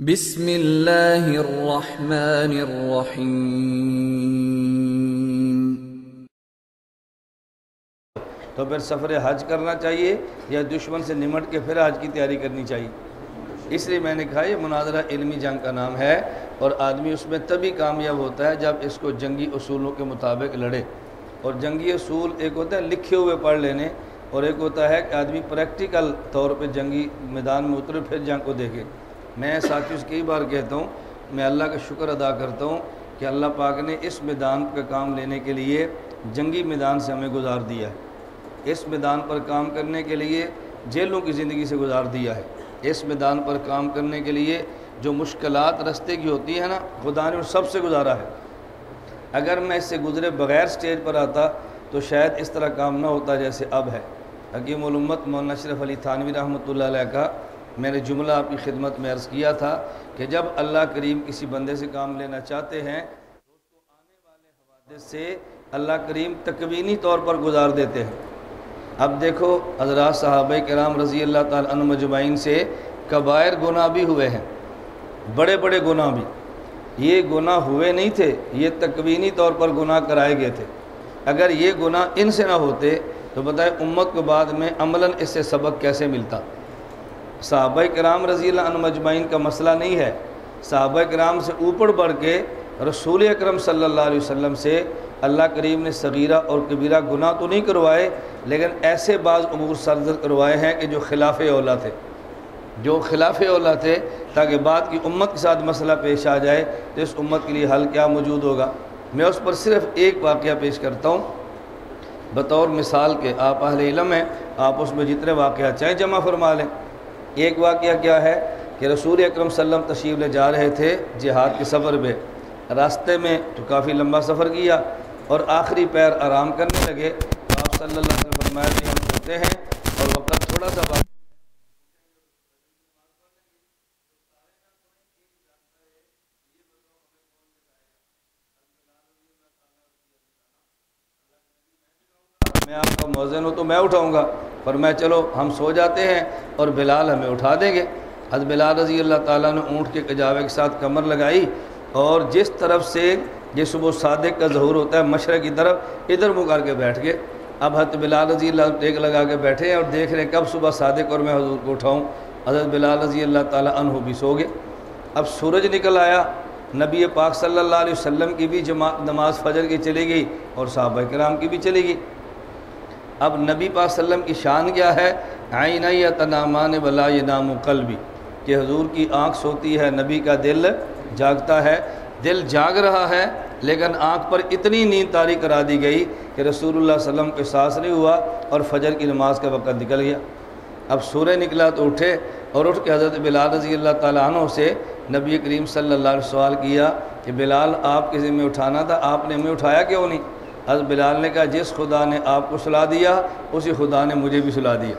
बिस्मिल्लाहिर्रहमानिर्रहीम। तो फिर सफ़र हज करना चाहिए या दुश्मन से निमट के फिर हज की तैयारी करनी चाहिए? इसलिए मैंने कहा यह मुनाजरा इल्मी जंग का नाम है और आदमी उसमें तभी कामयाब होता है जब इसको जंगी असूलों के मुताबिक लड़े। और जंगी असूल एक होता है लिखे हुए पढ़ लेने और एक होता है कि आदमी प्रैक्टिकल तौर पे जंगी मैदान में उतरे, फिर जंग को देखे। मैं साथियों से कई बार कहता हूँ, मैं अल्लाह का शुक्र अदा करता हूँ कि अल्लाह पाक ने इस मैदान का काम लेने के लिए जंगी मैदान से हमें गुजार दिया है। इस मैदान पर काम करने के लिए जेलों की ज़िंदगी से गुजार दिया है। इस मैदान पर काम करने के लिए जो मुश्किल रस्ते की होती है ना, खुदा ने उन सबसे गुजारा है। अगर मैं इससे गुज़रे बग़ैर स्टेज पर आता तो शायद इस तरह काम ना होता जैसे अब है। हकीम उम्मत, मौलाना अशरफ अली थानवी रहमत का मैंने जुमला आपकी खिदमत में अर्ज़ किया था कि जब अल्लाह करीम किसी बंदे से काम लेना चाहते हैं तो उसको आने वाले हवाले से अल्लाह करीम तकवीनी तौर पर गुजार देते हैं। अब देखो, हज़रत साहब कराम रज़ी अल्लाह तजमाइन से कबायर गुनाह भी हुए हैं बड़े बड़े गुनाह भी। ये गुनाह हुए नहीं थे, ये तकवीनी तौर पर गुनाह कराए गए थे। अगर ये गुनाह इनसे ना होते तो बताए उम्मत को बाद में अमलन इससे सबक कैसे मिलता? साहब कराम रज़ी मजमाइन का मसला नहीं है। साहब कराम से ऊपर बढ़ के रसूल अक्रम अलैहि वसल्लम से अल्लाह करीम ने सगीरा और कबीरा गुनाह तो नहीं करवाए, लेकिन ऐसे बाज़ अमूर सरजर करवाए हैं कि जो खिलाफ ओला थे। जो खिलाफ ओला थे, ताकि बाद की उम्मत के साथ मसला पेश आ जाए तो इस उम्मत के लिए हल क्या मौजूद होगा? मैं उस पर सिर्फ़ एक वाक़ पेश करता हूँ। बतौर मिसाल के आप अहल इलम हैं, आप उसमें जितने वाक़ चाहें जमा फरमा लें। एक वाक़ क्या है कि रसूल अक्रम सल्लम तशीफ ले जा रहे थे जिहाद के सफ़र में। रास्ते में तो काफ़ी लंबा सफ़र किया और आखिरी पैर आराम करने लगे। तो आप कि हम सोते हैं और वक्त थोड़ा सा मैं आपका मौजन हूँ तो मैं उठाऊँगा। पर मैं, चलो, हम सो जाते हैं और बिलाल हमें उठा देंगे। हज बिलाल रज़ी अल्लाह ताला ने ऊँट के कजावे के साथ कमर लगाई और जिस तरफ़ से ये सुबह सादिक का जहूर होता है, मशरक़ की तरफ़, इधर मुँह करके बैठ गए। अब हज़रत बिलाल रज़ी अल्लाह टेक लगा के बैठे हैं और देख रहे हैं कब सुबह सादिक और मैं हजूर को उठाऊँ। हज़रत बिलाल रज़ी अल्लाह तहो भी सो गए। अब सूरज निकल आया, नबी पाक अलैहि वसल्लम की भी जमा, नमाज़ फजर की चली गई और साहब कराम की भी चली गई। अब नबी पाक सल्लम की शान क्या है? आईना या तनामान वला ये नाम कल्बी। कि हजूर की आँख सोती है, नबी का दिल जागता है। दिल जाग रहा है, लेकिन आँख पर इतनी नींद तारी करा दी गई कि रसूलुल्लाह सल्लम को एहसास नहीं हुआ और फजर की नमाज़ का वक़्त निकल गया। अब सूर्य निकला तो उठे और उठ के हज़रत बिलाल रज़ी अल्लाह तु से नबी करीम सल्ला सवाल किया कि, बिलाल आप किसी में उठाना था? आपने हमें उठाया क्यों नहीं? हज़रत बिलाल ने कहा, जिस खुदा ने आपको सुला दिया, उसी खुदा ने मुझे भी सुला दिया।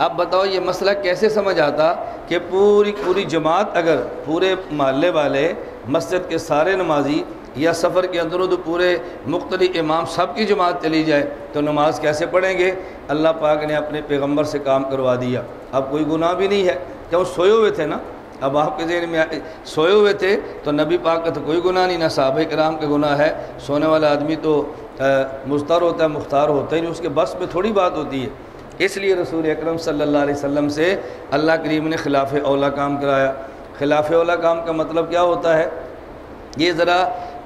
अब बताओ, ये मसला कैसे समझ आता कि पूरी पूरी जमात अगर पूरे महल्ले वाले, मस्जिद के सारे नमाजी या सफ़र के अंदरों तो पूरे मुख्तलि इमाम सब की जमात चली जाए तो नमाज़ कैसे पढ़ेंगे? अल्लाह पाक ने अपने पैगंबर से काम करवा दिया। अब कोई गुनाह भी नहीं है। क्यों? सोए हुए थे ना? अब आपके जहन में सोए हुए थे तो नबी पाक का तो कोई गुनाह नहीं, ना साहब कराम का गुनाह है। सोने वाला आदमी तो मुस्तर होता है, मुख्तार होता ही नहीं, उसके बस में थोड़ी बात होती है। इसलिए रसूल अक्रम सल्लल्लाहु अलैहि से अल्लाह करीम ने खिलाफ ओला काम कराया। खिलाफ ओला काम का मतलब क्या होता है? ये ज़रा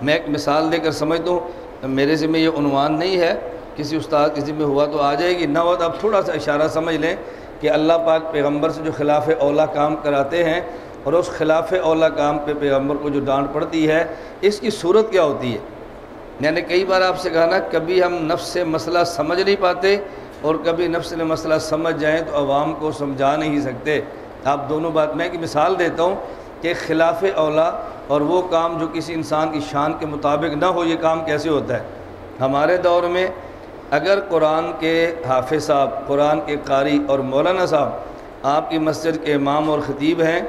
मैं एक मिसाल देकर समझ दूँ, मेरे से में ये उनवान नहीं है, किसी उस्ताद किसी में हुआ तो आ जाएगी। ना हो तो आप थोड़ा सा इशारा समझ लें कि अल्लाह पाक पैगंबर से जो खिलाफ ओला काम कराते हैं और उस खिलाफ ओला काम पे पैगंबर को जो डांट पड़ती है, इसकी सूरत क्या होती है? मैंने कई बार आपसे कहा ना, कभी हम नफ्स से मसला समझ नहीं पाते और कभी नफ्स ने मसला समझ जाएँ तो आवाम को समझा नहीं सकते। आप दोनों बात मैं एक मिसाल देता हूँ कि खिलाफ ओला और वो काम जो किसी इंसान की शान के मुताबिक ना हो, ये काम कैसे होता है? हमारे दौर में अगर कुरान के हाफि साहब, कुरान के कारी और मौलाना साहब आपकी मस्जिद के इमाम और ख़तीब हैं,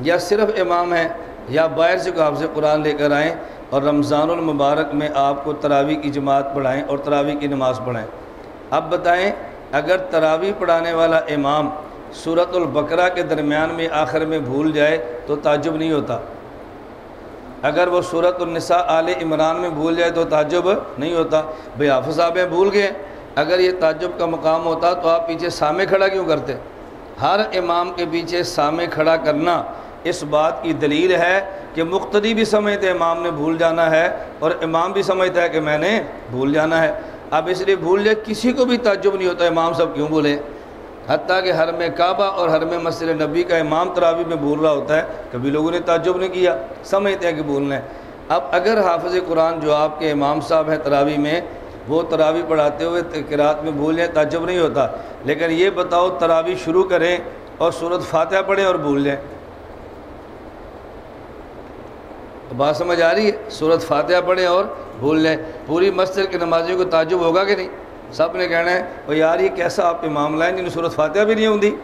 या सिर्फ़ इमाम हैं, या बाहर से को आपसे कुरान लेकर आएँ और रमज़ानमबारक में आपको तरावी की जमात पढ़ाएँ और तरावी की नमाज़ पढ़ाएँ। अब बताएँ, अगर तरावी पढ़ाने वाला इमाम सूरतुलबकरा के दरमियान में आखिर में भूल जाए तो ताजुब नहीं होता। अगर वो सूरत सूरतुलनसा आल इमरान में भूल जाए तो ताजुब नहीं होता। भाई हाफ़ साहब भूल गए। अगर ये ताजुब का मकाम होता तो आप पीछे सामे खड़ा क्यों करते? हर इमाम के पीछे सामे खड़ा करना इस बात की दलील है कि मुख्तदी भी समझते इमाम ने भूल जाना है और इमाम भी समझता है कि मैंने भूल जाना है। अब इसलिए भूल जाए, किसी को भी ताजुब नहीं होता, इमाम सब क्यों बोले हती कि हर में काबा और हर में मस्जिद नबी का इमाम तरावी में भूल रहा होता है, कभी लोगों ने ताजुब नहीं किया, समझते हैं कि भूलना है। अब अगर हाफज कुरान जो आपके इमाम साहब हैं तरावी में, वो तरावी पढ़ाते हुए किरात में भूल जाए ताजुब नहीं होता। लेकिन ये बताओ, तरावी शुरू करें और सूरत फातह पढ़ें और भूल जाएँ बात समझ आ रही है? सूरत फातह पढ़ें और भूल लें। पूरी मस्जिद के नमाजियों को ताजुब होगा कि नहीं? सबने कहना है और यार, ये कैसा आप मामला है? जिन्हें सूरत फातह भी नहीं होती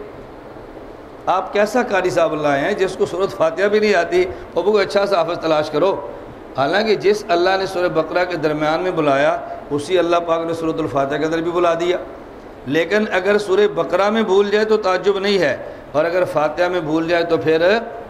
आप कैसा कारी साहब लाए हैं, जिसको सूरत फातह भी नहीं आती? और वो अच्छा सा हाफज तलाश करो। हालाँकि जिस अल्लाह ने सूरत बकरा के दरमियान में बुलाया, उसी अल्लाह पाक ने सूरतफ़ातह के अंदर भी बुला दिया। लेकिन अगर सूर बकरा में भूल जाए तो ताजुब नहीं है, और अगर फातह में भूल जाए तो फिर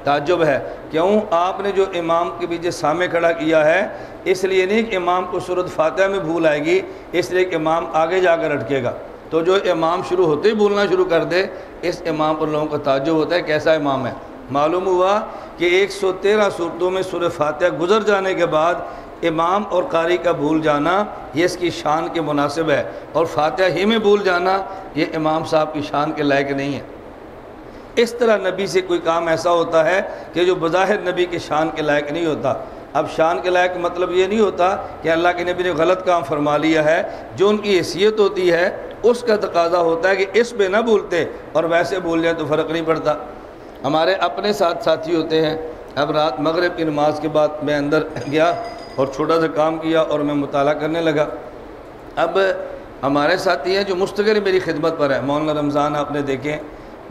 ताजुब है। क्यों? आपने जो इमाम के पीछे सामे खड़ा किया है, इसलिए नहीं कि इमाम को सूरत फातह में भूल आएगी, इसलिए कि इमाम आगे जाकर अटकेगा। तो जो इमाम शुरू होते ही भूलना शुरू कर दे, इस इमाम पर लोगों का ताजुब होता है, कैसा इमाम है? मालूम हुआ कि 113 सूरतों में सूर फातह गुजर जाने के बाद इमाम और कारी का भूल जाना, ये इसकी शान के मुनासिब है। और फातह ही में भूल जाना, ये इमाम साहब की शान के लायक नहीं है। इस तरह नबी से कोई काम ऐसा होता है कि जो बज़ाहिर नबी के शान के लायक नहीं होता। अब शान के लायक मतलब ये नहीं होता कि अल्लाह के नबी ने गलत काम फरमा लिया है, जो उनकी हैसियत होती है, उसका तकाजा होता है कि इस पे ना भूलते और वैसे भूल जाए तो फ़र्क नहीं पड़ता। हमारे अपने साथ साथी होते हैं। अब रात मगरब की नमाज़ के बाद मैं अंदर गया और छोटा सा काम किया और मैं मुताला करने लगा। अब हमारे साथी हैं जो मुस्तकिल मेरी खिदमत पर है। मौलाना रमज़ान आपने देखे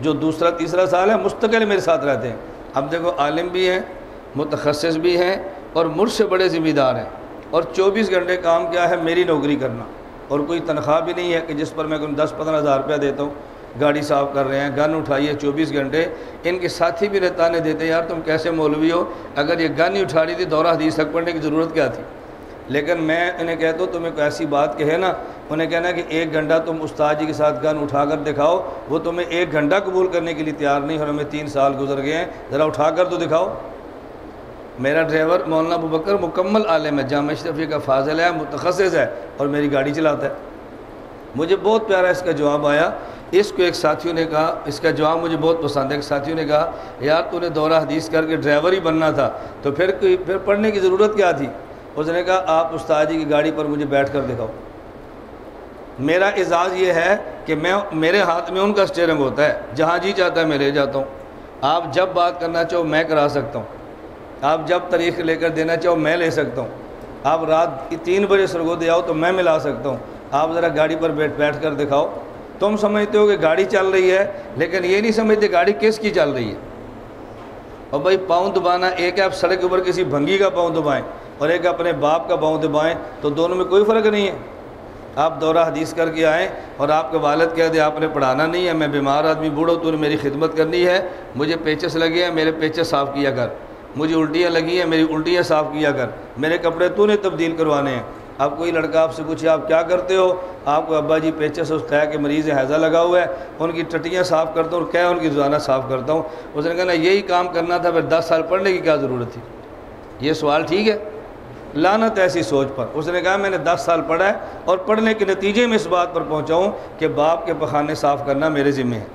जो दूसरा, तीसरा साल है, मुस्तकिल मेरे साथ रहते हैं। अब देखो, आलिम भी हैं मुतखस भी हैं और मुझसे बड़े ज़िम्मेदार हैं। और 24 घंटे काम क्या है? मेरी नौकरी करना। और कोई तनख्वाह भी नहीं है कि जिस पर मैं कोई दस पंद्रह हज़ार रुपया देता हूँ, गाड़ी साफ़ कर रहे हैं, गन उठाइए चौबीस घंटे। इनके साथी भी रहता रहताने देते यार तुम कैसे मौलवी हो? अगर ये गन ही उठा रही थी दौरा हदीस तक पढ़ने की ज़रूरत क्या थी? लेकिन मैं इन्हें कहता हूँ, तुम्हें कोई ऐसी बात कहे ना, उन्हें कहना कि एक घंटा तुम उस्ताद जी के साथ गन उठा कर दिखाओ, वो तुम्हें एक घंटा कबूल करने के लिए तैयार नहीं और हमें तीन साल गुजर गए हैं, ज़रा उठा कर तो दिखाओ। मेरा ड्राइवर मौलाना अबू बकर मुकम्मल आलम है, जाम शरफी का फाजल है मुतखस है और मेरी गाड़ी चलाता है। मुझे बहुत प्यारा इसका जवाब आया। इसको एक साथियों ने कहा, इसका जवाब मुझे बहुत पसंद है। एक साथियों ने कहा, यार, तूने दौरा हदीस करके ड्राइवर ही बनना था तो फिर फिर पढ़ने की ज़रूरत क्या थी? उसने कहा, आप उस्ताद जी की गाड़ी पर मुझे बैठ कर दिखाओ। मेरा एजाज़ ये है कि मैं, मेरे हाथ में उनका स्टेयरिंग होता है। जहाँ जी चाहता है, मैं ले जाता हूँ। आप जब बात करना चाहो, मैं करा सकता हूँ। आप जब तारीख लेकर देना चाहो, मैं ले सकता हूँ। आप रात की तीन बजे सरगोदे आओ तो मैं मिला सकता हूँ। आप ज़रा गाड़ी पर बैठ बैठ कर दिखाओ। तुम समझते हो कि गाड़ी चल रही है, लेकिन ये नहीं समझते गाड़ी किसकी चल रही है। और भाई, पाँव दबाना एक है, आप सड़क के ऊपर किसी भंगी का पाँव दबाएँ। और एक अपने बाप का पाँव दबाएँ तो दोनों में कोई फ़र्क नहीं है। आप दौरा हदीस करके आएँ, और आपके वालद कह दे, आपने पढ़ाना नहीं है, मैं बीमार आदमी, बूढ़ो, तूने मेरी खिदमत करनी है, मुझे पेचस लगे हैं, मेरे पेचस साफ़ किया कर। मुझे उल्टियाँ लगी हैं, मेरी उल्टियाँ साफ़ किया कर। मेरे कपड़े तूने तब्दील करवाने हैं। अब कोई लड़का आपसे पूछे, आप क्या करते हो? आपको अब्बा जी पेचे से उस कह के मरीज़ हैज़ा लगा हुआ है, उनकी टटियाँ साफ़ करता हूँ और क्या उनकी रोज़ाना साफ़ करता हूँ। उसने कहना यही काम करना था, फिर दस साल पढ़ने की क्या ज़रूरत थी? ये सवाल ठीक है। लानत ऐसी सोच पर। उसने कहा, मैंने दस साल पढ़ा है और पढ़ने के नतीजे में इस बात पर पहुँचाऊँ कि बाप के पखाने साफ़ करना मेरे ज़िम्मे है।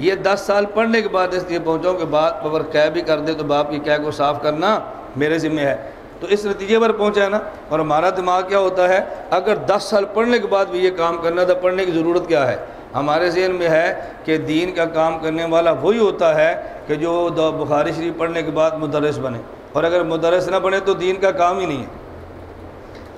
ये दस साल पढ़ने के बाद इसलिए पहुँचाऊँ कि बाप अगर कै भी कर दे तो बाप की कै को साफ़ करना मेरे ज़िम्मे है। तो इस नतीजे पर पहुँचा ना? और हमारा दिमाग क्या होता है? अगर दस साल पढ़ने के बाद भी ये काम करना था पढ़ने की ज़रूरत क्या है? हमारे जहन में है कि दीन का काम करने वाला वही होता है कि जो बुखारी शरीफ पढ़ने के बाद मुदरस बने। और अगर मुदरस ना बने तो दीन का काम ही नहीं है।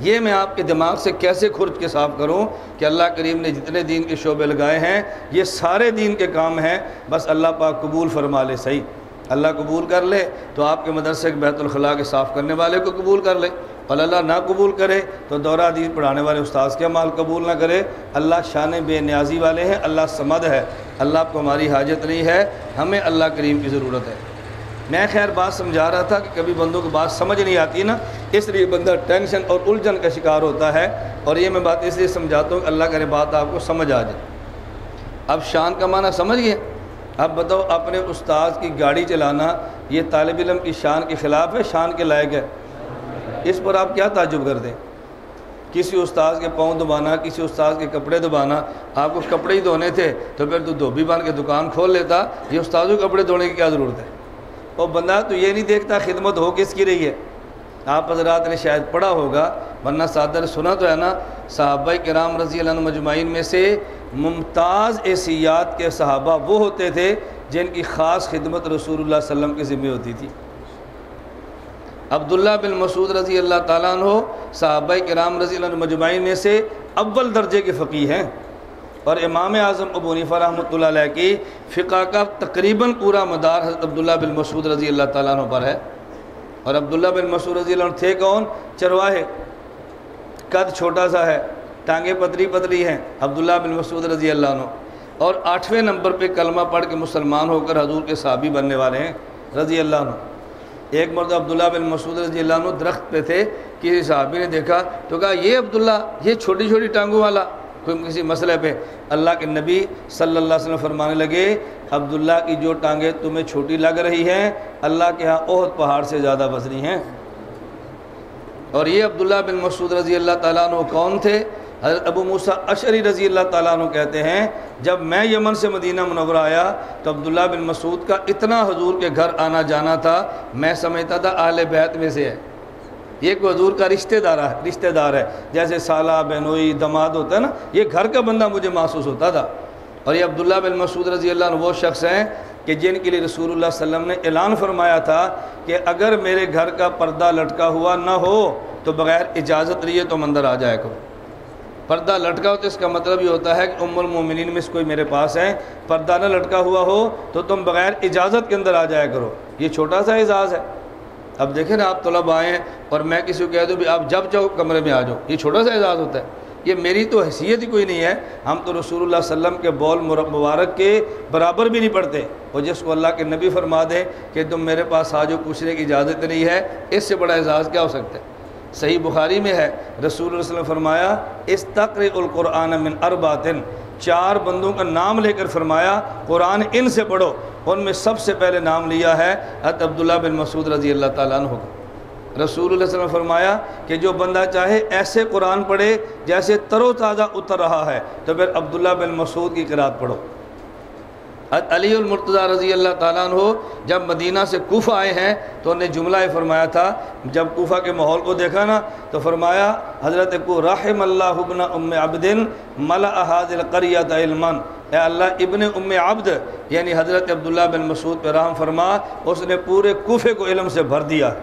ये मैं आपके दिमाग से कैसे खुर्ज के साफ़ करूँ कि अल्लाह करीम ने जितने दीन के शोबे लगाए हैं, ये सारे दीन के काम हैं, बस अल्लाह पाक कबूल फरमा ले सही। अल्लाह कबूल कर ले तो आपके मदरसे के बेहतुलखला के साफ़ करने वाले को कबूल कर ले। और अल्लाह ना कबूल करे तो दौरा दीन पढ़ाने वाले उस्ताद के माल कबूल ना करे। अल्लाह शान बेनियाजी वाले हैं, अल्लाह समद है। अल्लाह आपको हमारी हाजत नहीं है, हमें अल्लाह करीम की ज़रूरत है। मैं खैर बात समझा रहा था कि कभी बंदों को बात समझ नहीं आती ना, इसलिए बंदा टेंशन और उलझन का शिकार होता है और ये मैं बात इसलिए समझाता हूँ कि अल्लाह करे बात आपको समझ आ जाए। अब शान का माना समझ गए अब बताओ अपने उस्ताद की गाड़ी चलाना, ये तालब इलम की शान के ख़िलाफ़ है, शान के लायक है? इस पर आप क्या ताजुब कर दें? किसी उस्ताद के पाँव दबाना, किसी उस्ताद के कपड़े दबाना, आपको कपड़े ही धोने थे तो फिर तू धोबी बन के दुकान खोल लेता। ये उस्तादों कपड़े धोने की क्या ज़रूरत है? और बंदा तो ये नहीं देखता खिदमत हो किसकी रही है। आप हजरात ने शायद पढ़ा होगा, वरना सादर सुना तो है ना साहबा कराम रज़ी मजमाइन में से मुमताज़ एसियात के सहाबा वो होते थे, जिनकी ख़ास खिदमत रसूल वसम की ज़िम्मे होती थी। अब्दुल्ला बिन मसूद रज़ी अल्लाह तु साहब कराम रज़ी मजमाइन में से अव्वल दर्जे के फ़की हैं। और इमाम आज़म अबू नीफ़ा रहमत की फ़िका का तकरीबन पूरा मदार अब्दुल्ला बिन मसूद रज़ी अल्लाह तु पर है। और अब्दुल्ला बिन मसूद रज़ी थे कौन? चरवाहे। कद छोटा सा है, टांगे पतली पतली हैं अब्दुल्ला बिन मसूद रज़ी अल्लाह और आठवें नंबर पर कलमा पढ़ के मुसलमान होकर हजूर के साहबी बनने वाले हैं रज़ी अल्लाह एक मर्द अब्दुल्ला बिन मसूद रज़ी अल्लाह दरख्त पे थे, किसी साहबी ने देखा तो कहा, ये अब्दुल्ला ये छोटी छोटी टांगों वाला। कोई किसी मसले पे अल्लाह के नबी सल्लल्लाहु अलैहि वसल्लम फरमाने लगे अब्दुल्ला की जो टांगें तुम्हें छोटी लग रही हैं, अल्लाह के यहाँ ओहद पहाड़ से ज़्यादा वजनी हैं। और ये अब्दुल्ला बिन मसूद रज़ी अल्लाह तु कौन थे? हज़रत अबू मूसा अशरी रज़ी अल्लाह तु कहते हैं, जब मैं यमन से मदीना मनवर आया तो अब्दुल्ला बिन मसूद का इतना हजूर के घर आना जाना था, मैं समझता था आल बैत में से है। ये कोई हजूर का रिश्तेदार है रिश्तेदार है। जैसे साला बहनोई दमाद होता है ना, ये घर का बंदा मुझे महसूस होता था। और ये अब्दुल्ला बिन मसूद रज़ी अल्लाह वो शख्स हैं कि जिनके लिए रसूल वसम ने ऐलान फरमाया था कि अगर मेरे घर का पर्दा लटका हुआ ना हो तो बग़ैर इजाज़त लिए तो अंदर आ जाए करो। पर्दा लटका हो तो इसका मतलब ये होता है कि उम्मिन में से कोई मेरे पास है, पर्दा ना लटका हुआ हो तो तुम बग़ैर इजाज़त के अंदर आ जाया करो। ये छोटा सा एजाज़ है। अब देखें ना, आप तलब आएँ और मैं किसी को कह दूँ भी आप जब चाहो कमरे में आ जाओ। ये छोटा सा एजाज़ होता है। ये मेरी तो हैसियत ही कोई नहीं है। हम तो रसूलुल्लाह सल्लम के बौल मुबारक के बराबर भी नहीं पढ़ते। और जिसको अल्लाह के नबी फरमा दें कि तुम मेरे पास आ जाओ, पूछने की इजाज़त नहीं है, इससे बड़ा एजाज़ क्या हो सकता है? सही बुखारी में है रसूल फरमाया इस मिन अरबातिन। चार बंदों का नाम लेकर फरमाया, कुरान इन से पढ़ो। उनमें सबसे पहले नाम लिया है हत अब्दुल्ला बिन मसूद रज़ी अल्लाह तु का। रसूल वसल्लम फरमाया कि जो बंदा चाहे ऐसे कुरान पढ़े जैसे तरोताज़ा उतर रहा है तो फिर अब्दुल्ला बिन मसूद की किरात पढ़ो। अलीमरतज़ा रज़ी अल्लाह हो जब मदीना से कोफ़ा आए हैं तो उन्हें जुमला ही फरमाया था। जब कोफ़ा के माहौल को देखा ना तो फरमाया, हज़रत को रहम अल्लाबन उम अबदिन मला अहाज़िलक़रियातमन अल्लाह, इबन उम अब्द, यानी हज़रत अब्दुल्ला बिन मसूद पर रहम फरमा, उसने पूरे कोफ़े को इलम से भर दिया।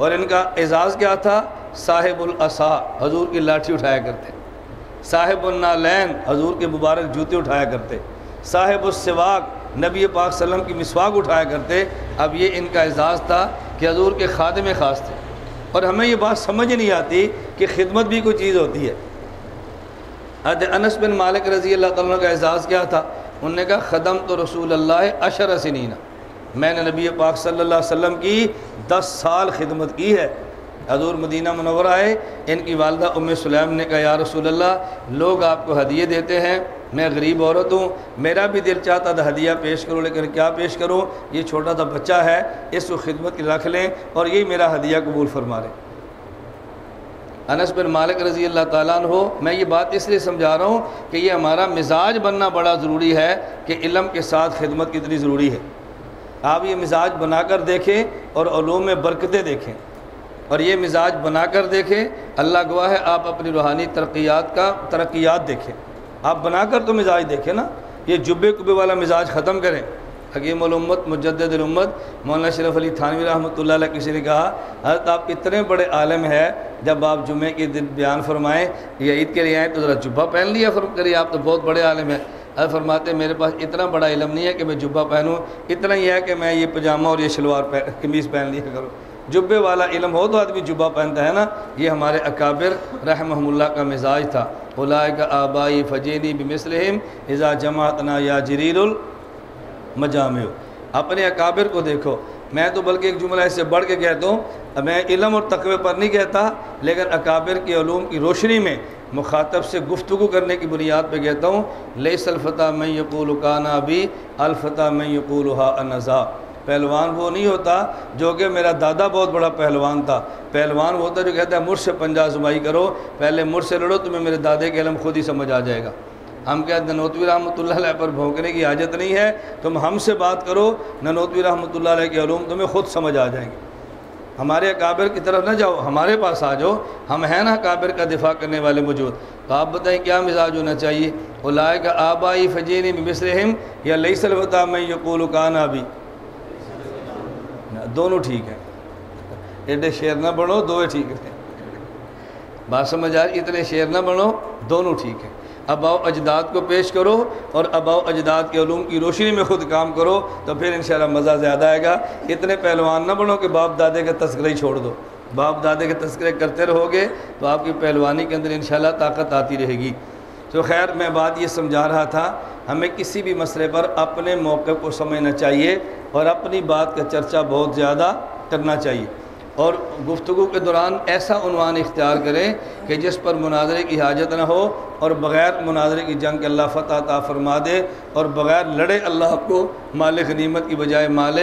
और इनका एजाज़ क्या था? साहिबुलसा हजूर की लाठी उठाया करते। साहिबुलनालैन हजूर के मुबारक जूते उठाया करते। साहिब सिवाक नबी पाक सल्लम की मिसवाक उठाया करते, अब ये इनका एजाज़ था कि हजूर के खादम ख़ास थे। और हमें ये बात समझ नहीं आती कि खिदमत भी कोई चीज़ होती है। अद अनस बिन मालिक रज़ी अल्लाह का एजाज़ क्या था? उनने कहा, ख़दम तो रसूल अल्लाह अशर सनीना। मैंने नबी पाक सल्लल्लाहु अलैहि वसल्लम की दस साल खिदमत की है। हजूर मदीना मनवर आए इनकी वालदा उम ने कहा, या रसूल अल्लाह लोग आपको हदिये देते हैं मैं गरीब औरत हूँ, मेरा भी दिल चाहता था हदिया पेश करूँ, लेकिन क्या पेश करूँ? ये छोटा सा बच्चा है, इसको खिदमत रख लें और यही मेरा हदिया कबूल फरमा लें। अनस बिन मालिक रज़ी अल्लाह ताला हो मैं ये बात इसलिए समझा रहा हूँ कि ये हमारा मिजाज बनना बड़ा ज़रूरी है कि इलम के साथ खिदमत कितनी ज़रूरी है। आप ये मिजाज बनाकर देखें और ूम में बरकतें देखें। और ये मिजाज बनाकर देखें, अल्लाह गवाह है, आप अपनी रूहानी तरक्यात का तरक्यात देखें। आप बनाकर तो मिजाज देखें ना, ये जुब्बे कुब्बे वाला मिजाज ख़त्म करें। हकीम उम्मत मौलाना शरफ अली थानवी रहमत किसी ने कहा, हज़रत, आप इतने बड़े आलम है, जब आप जुमे के दिन बयान फरमाएँ, या ईद के लिए आएँ तो ज़रा जुब्बा पहन लिया फर्म करिए, आप तो बहुत बड़े आलम हैं। हर फरमाते, मेरे पास इतना बड़ा इलम नहीं है कि मैं जुब्बा पहनूँ, इतना ही है कि मैं ये पजामा और ये शलवार कमीज़ पहन लिया करूँ। जुब्बे वाला इलम हो तो आदमी जुब्बा पहनता है ना? ये हमारे अकाबिर रहमल्ला का मिजाज था। उलाय का आबाई फ़जीनी बिमसलम इज़ा जमातना या जरीरुल मजाम अपने अकाबिर को देखो। मैं तो बल्कि एक जुमला इससे बढ़ के कहता हूँ मैं इलम और तकवे पर नहीं कहता, लेकिन अकाबिर के ूम की रोशनी में मुखातब से गुफ्तु करने की बुनियाद पर कहता हूँ ले सलफ़ता मैं यकूल काना भी अलफ़ता मैं यकूल नज़ा पहलवान वो नहीं होता जो कि मेरा दादा बहुत बड़ा पहलवान था। पहलवान वो होता जो कहता है, मुझसे पंजा जुबाई करो, पहले मुझ से लड़ो, तुम्हें मेरे दादे के इलम खुद ही समझ आ जाएगा। हम क्या ननोतवी रहमत पर भोंकने की हाजत नहीं है, तुम हमसे बात करो, ननोतवी रहमत के ूम तुम्हें खुद समझ आ जाएँगे। हमारे काबिर की तरफ़ ना जाओ, हमारे पास आ जाओ, हम हैं ना काबिर का दिफा करने वाले मौजूद। तो आप बताएँ क्या मिजाज होना चाहिए? उलाए का आबाई फ़जीन मिसरहम या लई सलवता में यकूल काना भी दोनों ठीक हैं। एडे शेर ना बनो दो ठीक है। बात समझ आ इतने शेर ना बनो, दोनों ठीक है। अबाव अजदाद को पेश करो और अबाव अजदाद के ूम की रोशनी में ख़ुद काम करो तो फिर इन मज़ा ज़्यादा आएगा। इतने पहलवान ना बनो कि बाप दादे का तस्करा ही छोड़ दो। बाप दादे के तस्करे करते रहोगे तो आपकी पहलवानी के अंदर इन ताकत आती रहेगी। तो खैर, मैं बात ये समझा रहा था, हमें किसी भी मसले पर अपने मौक़े को समझना चाहिए और अपनी बात का चर्चा बहुत ज़्यादा करना चाहिए। और गुफ्तु के दौरान ऐसा उनवान इख्तियार करें कि जिस पर मुनाजरे की हाजत ना हो और बग़ैर मुनाजरे की जंग अल्लाह फ़तः ता फरमा दे और बग़ैर लड़े अल्लाह को माल गनीमत की बजाय माल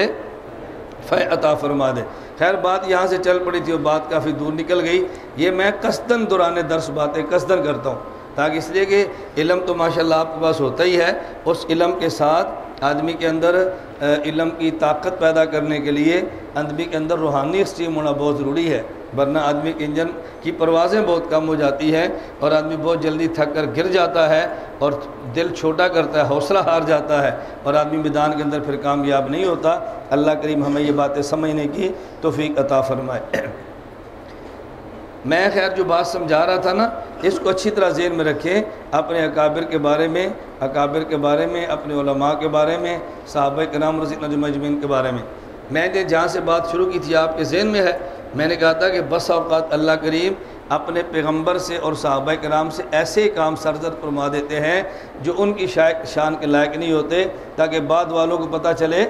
फ़ अता फरमा दे। खैर, बात यहाँ से चल पड़ी थी और बात काफ़ी दूर निकल गई। ये मैं कसदन दौरान दर्स बातें कसदन करता हूँ। ताकि इसलिए कि इलम तो माशाल्लाह आपके पास होता ही है। उस इलम के साथ आदमी के अंदर इलम की ताकत पैदा करने के लिए आदमी के अंदर रूहानी स्टीम होना बहुत ज़रूरी है, वरना आदमी के इंजन की परवाज़ें बहुत कम हो जाती हैं और आदमी बहुत जल्दी थक कर गिर जाता है और दिल छोटा करता है, हौसला हार जाता है और आदमी मैदान के अंदर फिर कामयाब नहीं होता। अल्लाह करीम हमें ये बातें समझने की तोफ़ी अता फरमाए। मैं खैर जो बात समझा रहा था ना, इसको अच्छी तरह जेन में रखें, अपने अकाबिर के बारे में, अकाबिर के बारे में, अपने के बारे में, साहब कराम रज़ी मजमिन के बारे में। मैंने जहाँ से बात शुरू की थी आपके जहन में है, मैंने कहा था कि बस अवकात अल्लाह करीम अपने पैगंबर से और साहब कराम से ऐसे काम सरजर फरमा देते हैं, जो उनकी शान के लायक नहीं होते, ताकि बाद वालों को पता चले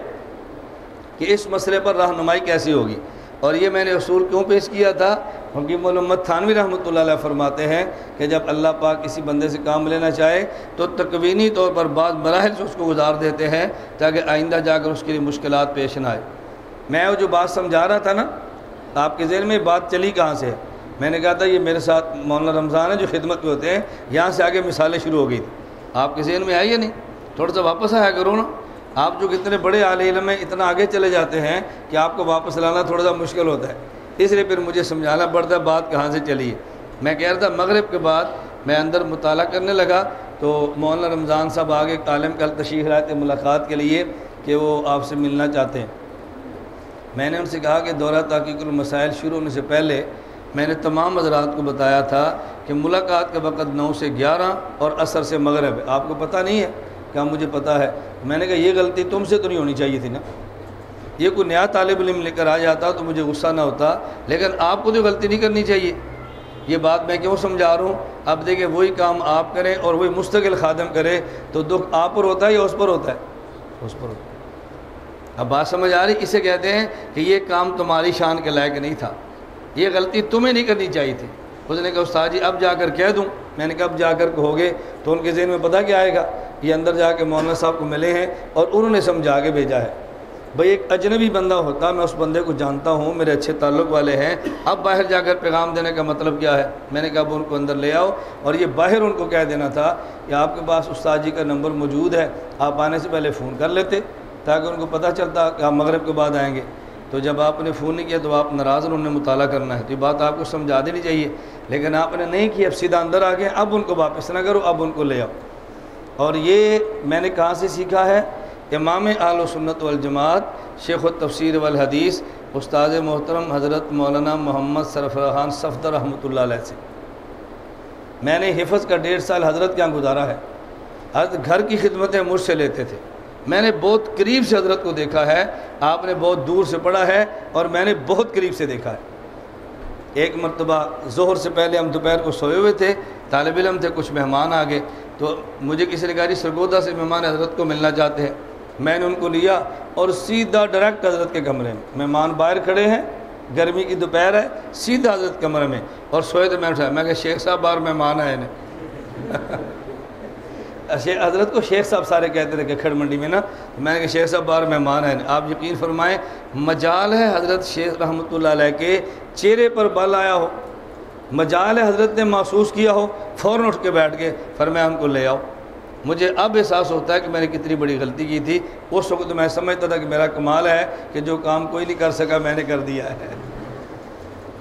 कि इस मसले पर रहनुमाई कैसी होगी। और ये मैंने असूल क्यों पेश किया था? हकीम मोहम्मद थानवी रहमत फरमाते हैं कि जब अल्लाह पाक किसी बंदे से काम लेना चाहे तो तकवीनी तौर पर बाद मराहल से उसको गुजार देते हैं, ताकि आइंदा जाकर उसके लिए मुश्किल पेश ना आए। मैं वो जो बात समझा रहा था ना, आपके जहन में बात चली कहाँ से? मैंने कहा था, ये मेरे साथ मौलाना रमज़ान है जो खिदमत में होते हैं, यहाँ से आगे मिसालें शुरू हो गई थी। आपके जहन में आई या नहीं? थोड़ा सा वापस आया करो ना। आप जो कितने बड़े आल में इतना आगे चले जाते हैं कि आपको वापस लाना थोड़ा सा मुश्किल होता है। इसलिए फिर मुझे समझाना पड़ता है, बात कहाँ से चली है। मैं कह रहा था, मगरब के बाद मैं अंदर मुताला करने लगा तो मौलाना रमज़ान साहब आगे तालम कल तशीह थे मुलाकात के लिए कि वो आपसे मिलना चाहते हैं। मैंने उनसे कहा कि दौरा मसाइल शुरू होने से पहले मैंने तमाम हजरात को बताया था कि मुलाकात का वक़्त नौ से ग्यारह और असर से मगरब है। आपको पता नहीं है? क्या मुझे पता है। मैंने कहा ये गलती तुमसे तो नहीं होनी चाहिए थी ना? ये कोई नया तालब इम लेकर आ जाता तो मुझे गुस्सा ना होता लेकिन आपको तो गलती नहीं करनी चाहिए। ये बात मैं क्यों समझा रहा हूँ? अब देखिए वही काम आप करें और वही मुस्तकिल खादम करे तो दुख आप पर होता है या उस पर होता है? उस पर होता है। अब बात समझ आ रही इसे कहते हैं कि ये काम तुम्हारी शान के लायक नहीं था। ये गलती तुम्हें नहीं करनी चाहिए थी। उसने कहा उस्ताद जी अब जाकर कह दूँ मैंने कहा, अब जाकर कहोगे तो उनके जहन में पता क्या आएगा ये अंदर जाके मौलाना साहब को मिले हैं और उन्होंने समझा के भेजा है। भाई, एक अजनबी बंदा होता, मैं उस बंदे को जानता हूँ, मेरे अच्छे ताल्लुक़ वाले हैं। अब बाहर जाकर पैगाम देने का मतलब क्या है? मैंने कहा, अब उनको अंदर ले आओ। और ये बाहर उनको कह देना था कि आपके पास उस्ताद जी का नंबर मौजूद है, आप आने से पहले फ़ोन कर लेते, ताकि उनको पता चलता कि आप मगरब के बाद आएँगे। तो जब आपने फ़ोन नहीं किया तो आप नाराज़ उन्होंने मुताला करना है। तो ये बात आपको समझा देनी चाहिए। लेकिन आपने नहीं की अब सीधा अंदर आ गए, अब उनको वापस ना करो, अब उनको ले आओ। और ये मैंने कहाँ से सीखा है? इमाम आल सुन्नत वलजमात शेख तफसर वलहदीस उस्ताद मोहतरम हज़रत मौलाना मोहम्मद सरफरान सफदर रहमत से। मैंने हिफ़ का डेढ़ साल हज़रत के यहाँ गुजारा है। घर की खिदमतें मुझसे लेते थे। मैंने बहुत करीब से हज़रत को देखा है, आपने बहुत दूर से पढ़ा है और मैंने बहुत करीब से देखा है। एक मरतबा जहर से पहले हम दोपहर को सोए हुए थे, तालब इलम थे, कुछ मेहमान आ गए। तो मुझे किसी ने कहा सरगोदा से मेहमान हज़रत को मिलना चाहते हैं। मैंने उनको लिया और सीधा डायरेक्ट हज़रत के कमरे में, मेहमान बाहर खड़े हैं, गर्मी की दोपहर है, सीधा हज़रत कमरे में और सोए तो मैं उठाया। मैं शेख साहब, बाहर मेहमान आए ने हज़रत को शेख साहब सारे कहते थे कि खड़ मंडी में ना। तो मैंने कहा, शेख साहब बार मेहमान हैं। आप यकीन फरमाएँ, मजाल है हज़रत शेख रहमत के चेहरे पर बल आया हो। मजाल है हज़रत ने महसूस किया हो फ़ौर उठ के बैठ के फरमाया हमको ले आओ। मुझे अब एहसास होता है कि मैंने कितनी बड़ी गलती की थी। उस वक्त मैं समझता था कि मेरा कमाल है कि जो काम कोई नहीं कर सका, मैंने कर दिया है।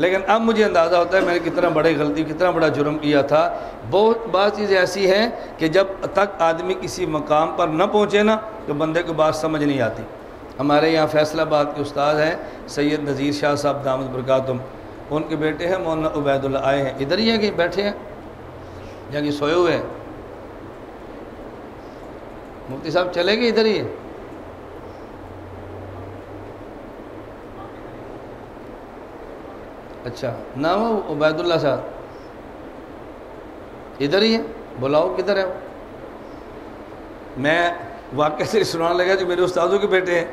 लेकिन अब मुझे अंदाज़ा होता है मैंने कितना बड़ी गलती, कितना बड़ा जुर्म किया था। बहुत, बात चीज़ ऐसी है कि जब तक आदमी किसी मकाम पर न पहुँचे ना तो बंदे को बात समझ नहीं आती। हमारे यहाँ फैसलाबाद के उस्ताद हैं, सैयद नज़ीर शाह साहब दामद बरकातुम। उनके बेटे हैं, मौलाना उबैदुल्ला आए हैं। इधर ही हैं कि बैठे हैं? या कि सोए हुए हैं? मुफ्ती साहब चले गए इधर ही? अच्छा नाम हो उबैदुल्ला साहब। इधर ही है, बुलाओ, किधर है मैं वाक़ से सुनाने लगा जो मेरे उस्तादों के बेटे हैं।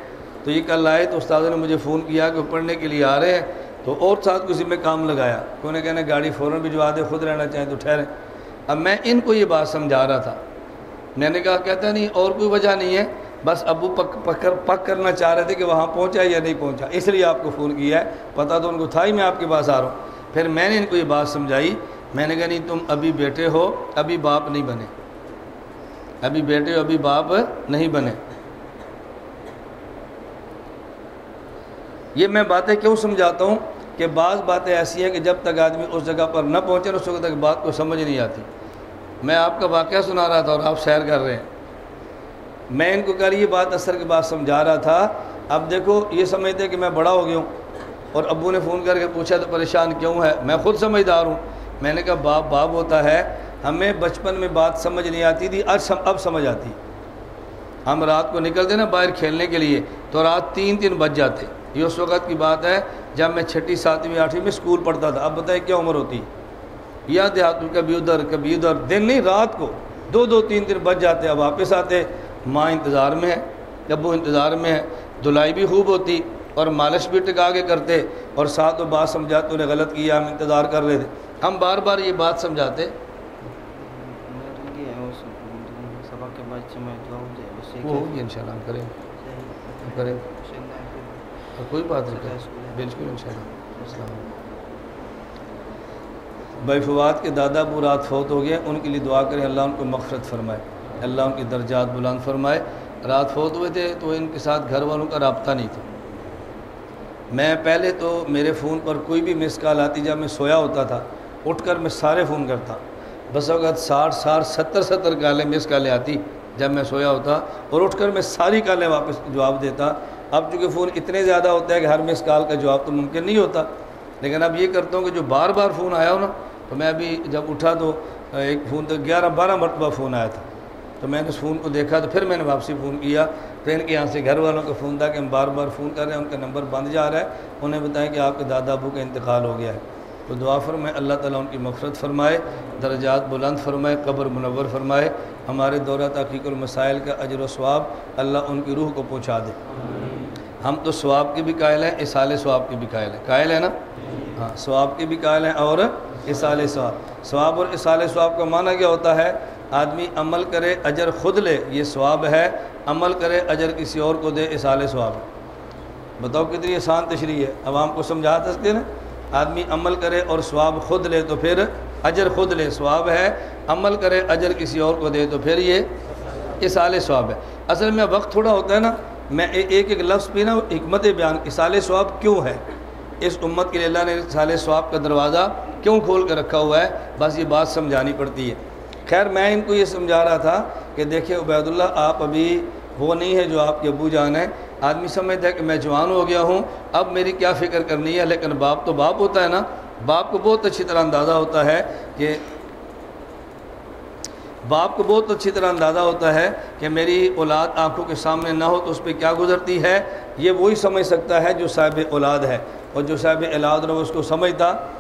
तो ये कल आए तो उस्तादों ने मुझे फ़ोन किया कि पढ़ने के लिए आ रहे हैं। तो और साथ किसी में काम लगाया। कोई कहने गाड़ी फ़ौरन भिजवा दे, खुद रहना चाहें तो ठहरें। अब मैं इनको ये बात समझा रहा था। मैंने कहा, कहता नहीं, और कोई वजह नहीं है। बस अबू पक पकड़ पक करना चाह रहे थे कि वहाँ पहुँचा या नहीं पहुँचा। इसलिए आपको फ़ोन किया है। पता तो उनको था ही मैं आपके पास आ रहा हूँ। फिर मैंने इनको ये बात समझाई। मैंने कहा, नहीं, तुम अभी बेटे हो, अभी बाप नहीं बने। अभी बेटे हो, अभी बाप नहीं बने। ये मैं बातें क्यों समझाता हूँ? कि बाज़ बातें ऐसी हैं कि जब तक आदमी उस जगह पर न पहुँचे, उस वक्त तक बात को समझ नहीं आती। मैं आपका वाक़ सुना रहा था और आप सैर कर रहे हैं। मैं इनको कल ये बात असर के बाद समझा रहा था। अब देखो ये समझते कि मैं बड़ा हो गया हूँ। और अबू ने फ़ोन करके पूछा तो परेशान क्यों है? मैं ख़ुद समझदार हूँ। मैंने कहा बाप बाप होता है। हमें बचपन में बात समझ नहीं आती थी आज सम, अब समझ आती हम रात को निकलते ना बाहर खेलने के लिए तो रात तीन तीन बज जाते ये उस वक्त की बात है जब मैं छठी सातवीं आठवीं में स्कूल पढ़ता था। अब बताए क्या उम्र होती या देहात कभी उधर कभी उधर दिन नहीं रात को। दो दो तीन दिन बज जाते अब वापस आते माँ इंतज़ार में है। अबू इंतज़ार में है धुलाई भी खूब होती और मालिश भी टिका के करते और साथ वो बात समझाते उन्हें गलत किया हम इंतज़ार कर रहे थे। हम बार बार ये बात समझाते। वो होगी इन करें। करें। कोई बात नहीं करें। बिल्कुल इन भाई फवाद के दादा अबू रात फौत हो गए उनके लिए दुआ करें अल्लाह उनको मफ़रत फरमाए। अल्लाह उनके दर्जात बुलंद फरमाए। रात फौत हुए थे तो इनके साथ घर वालों का रबता नहीं था। मैं पहले तो मेरे फ़ोन पर कोई भी मिस कॉल आती, जब मैं सोया होता था, उठकर मैं सारे फ़ोन करता। बस अवत साठ साठ सत्तर सत्तर कालें मिस कॉलें आती, जब मैं सोया होता, और उठकर मैं सारी कालें वापस जवाब देता। अब चूँकि फ़ोन इतने ज़्यादा होता है कि हर मिस कॉल का जवाब तो मुमकिन नहीं होता। लेकिन अब ये करता हूँ कि जो बार बार फ़ोन आया हो ना तो मैं अभी जब उठा तो एक फ़ोन तो ग्यारह, बारह मरतबा फ़ोन आया था। तो मैंने उस फ़ोन को देखा तो फिर मैंने वापसी फ़ोन किया। तो इनके यहाँ से घर वालों का फ़ोन था कि हम बार बार फ़ोन कर रहे हैं, उनका नंबर बंद जा रहा है। उन्हें बताएँ कि आपके दादा अबू का इंतकाल हो गया है। तो दुआ फरमाए, अल्लाह ताला उनकी मफरत फरमाए, दर्जात बुलंद फरमाए, कब्र मुनवर फरमाए। हमारे दौरा, तहकीक मसाइल का अजर स्वाब अल्लाह उनकी रूह को पहुँचा दे। हम तो स्वाब के भी कायल हैं इसाल स्वाब के भी कायल हैं। कायल है ना? हाँ स्वाब के भी कायल हैं और इसाल स्वाब। स्वाब और इसाल स्वाब का माना क्या होता है? आदमी अमल करे, अजर ख़ुद ले, ये स्वाब है। अमल करे, अजर किसी और को दे इसाल स्वाब बताओ कितनी आसान तशरी है। अब को समझा सकते ना? आदमी अमल करे और स्वाब ख़ुद ले तो फिर अजर ख़ुद ले, स्वाब है। अमल करे, अजर किसी और को दे तो फिर ये इसाल स्वाब है। असल में वक्त थोड़ा होता है ना, मैं एक एक लफ्ज़ भी ना हमत बयान इस इसाल स्वाब क्यों है? इस उम्मत के लिए अल्लाह ने इसाल स्वाब का दरवाज़ा क्यों खोल कर रखा हुआ है? बस ये बात समझानी पड़ती है। खैर, मैं इनको ये समझा रहा था कि देखिए उबैदुल्ला आप अभी वो नहीं है जो आपके अबू जान है। आदमी समझता है कि मैं जवान हो गया हूँ, अब मेरी क्या फ़िक्र करनी है? लेकिन बाप तो बाप होता है ना। बाप को बहुत अच्छी तरह अंदाज़ा होता है कि बाप को बहुत अच्छी तरह अंदाज़ा होता है कि मेरी औलाद आँखों के सामने ना हो तो उस पर क्या गुजरती है? ये वही समझ सकता है जो साहिब औलाद है। और जो साहिब औलाद रहा, उसको समझता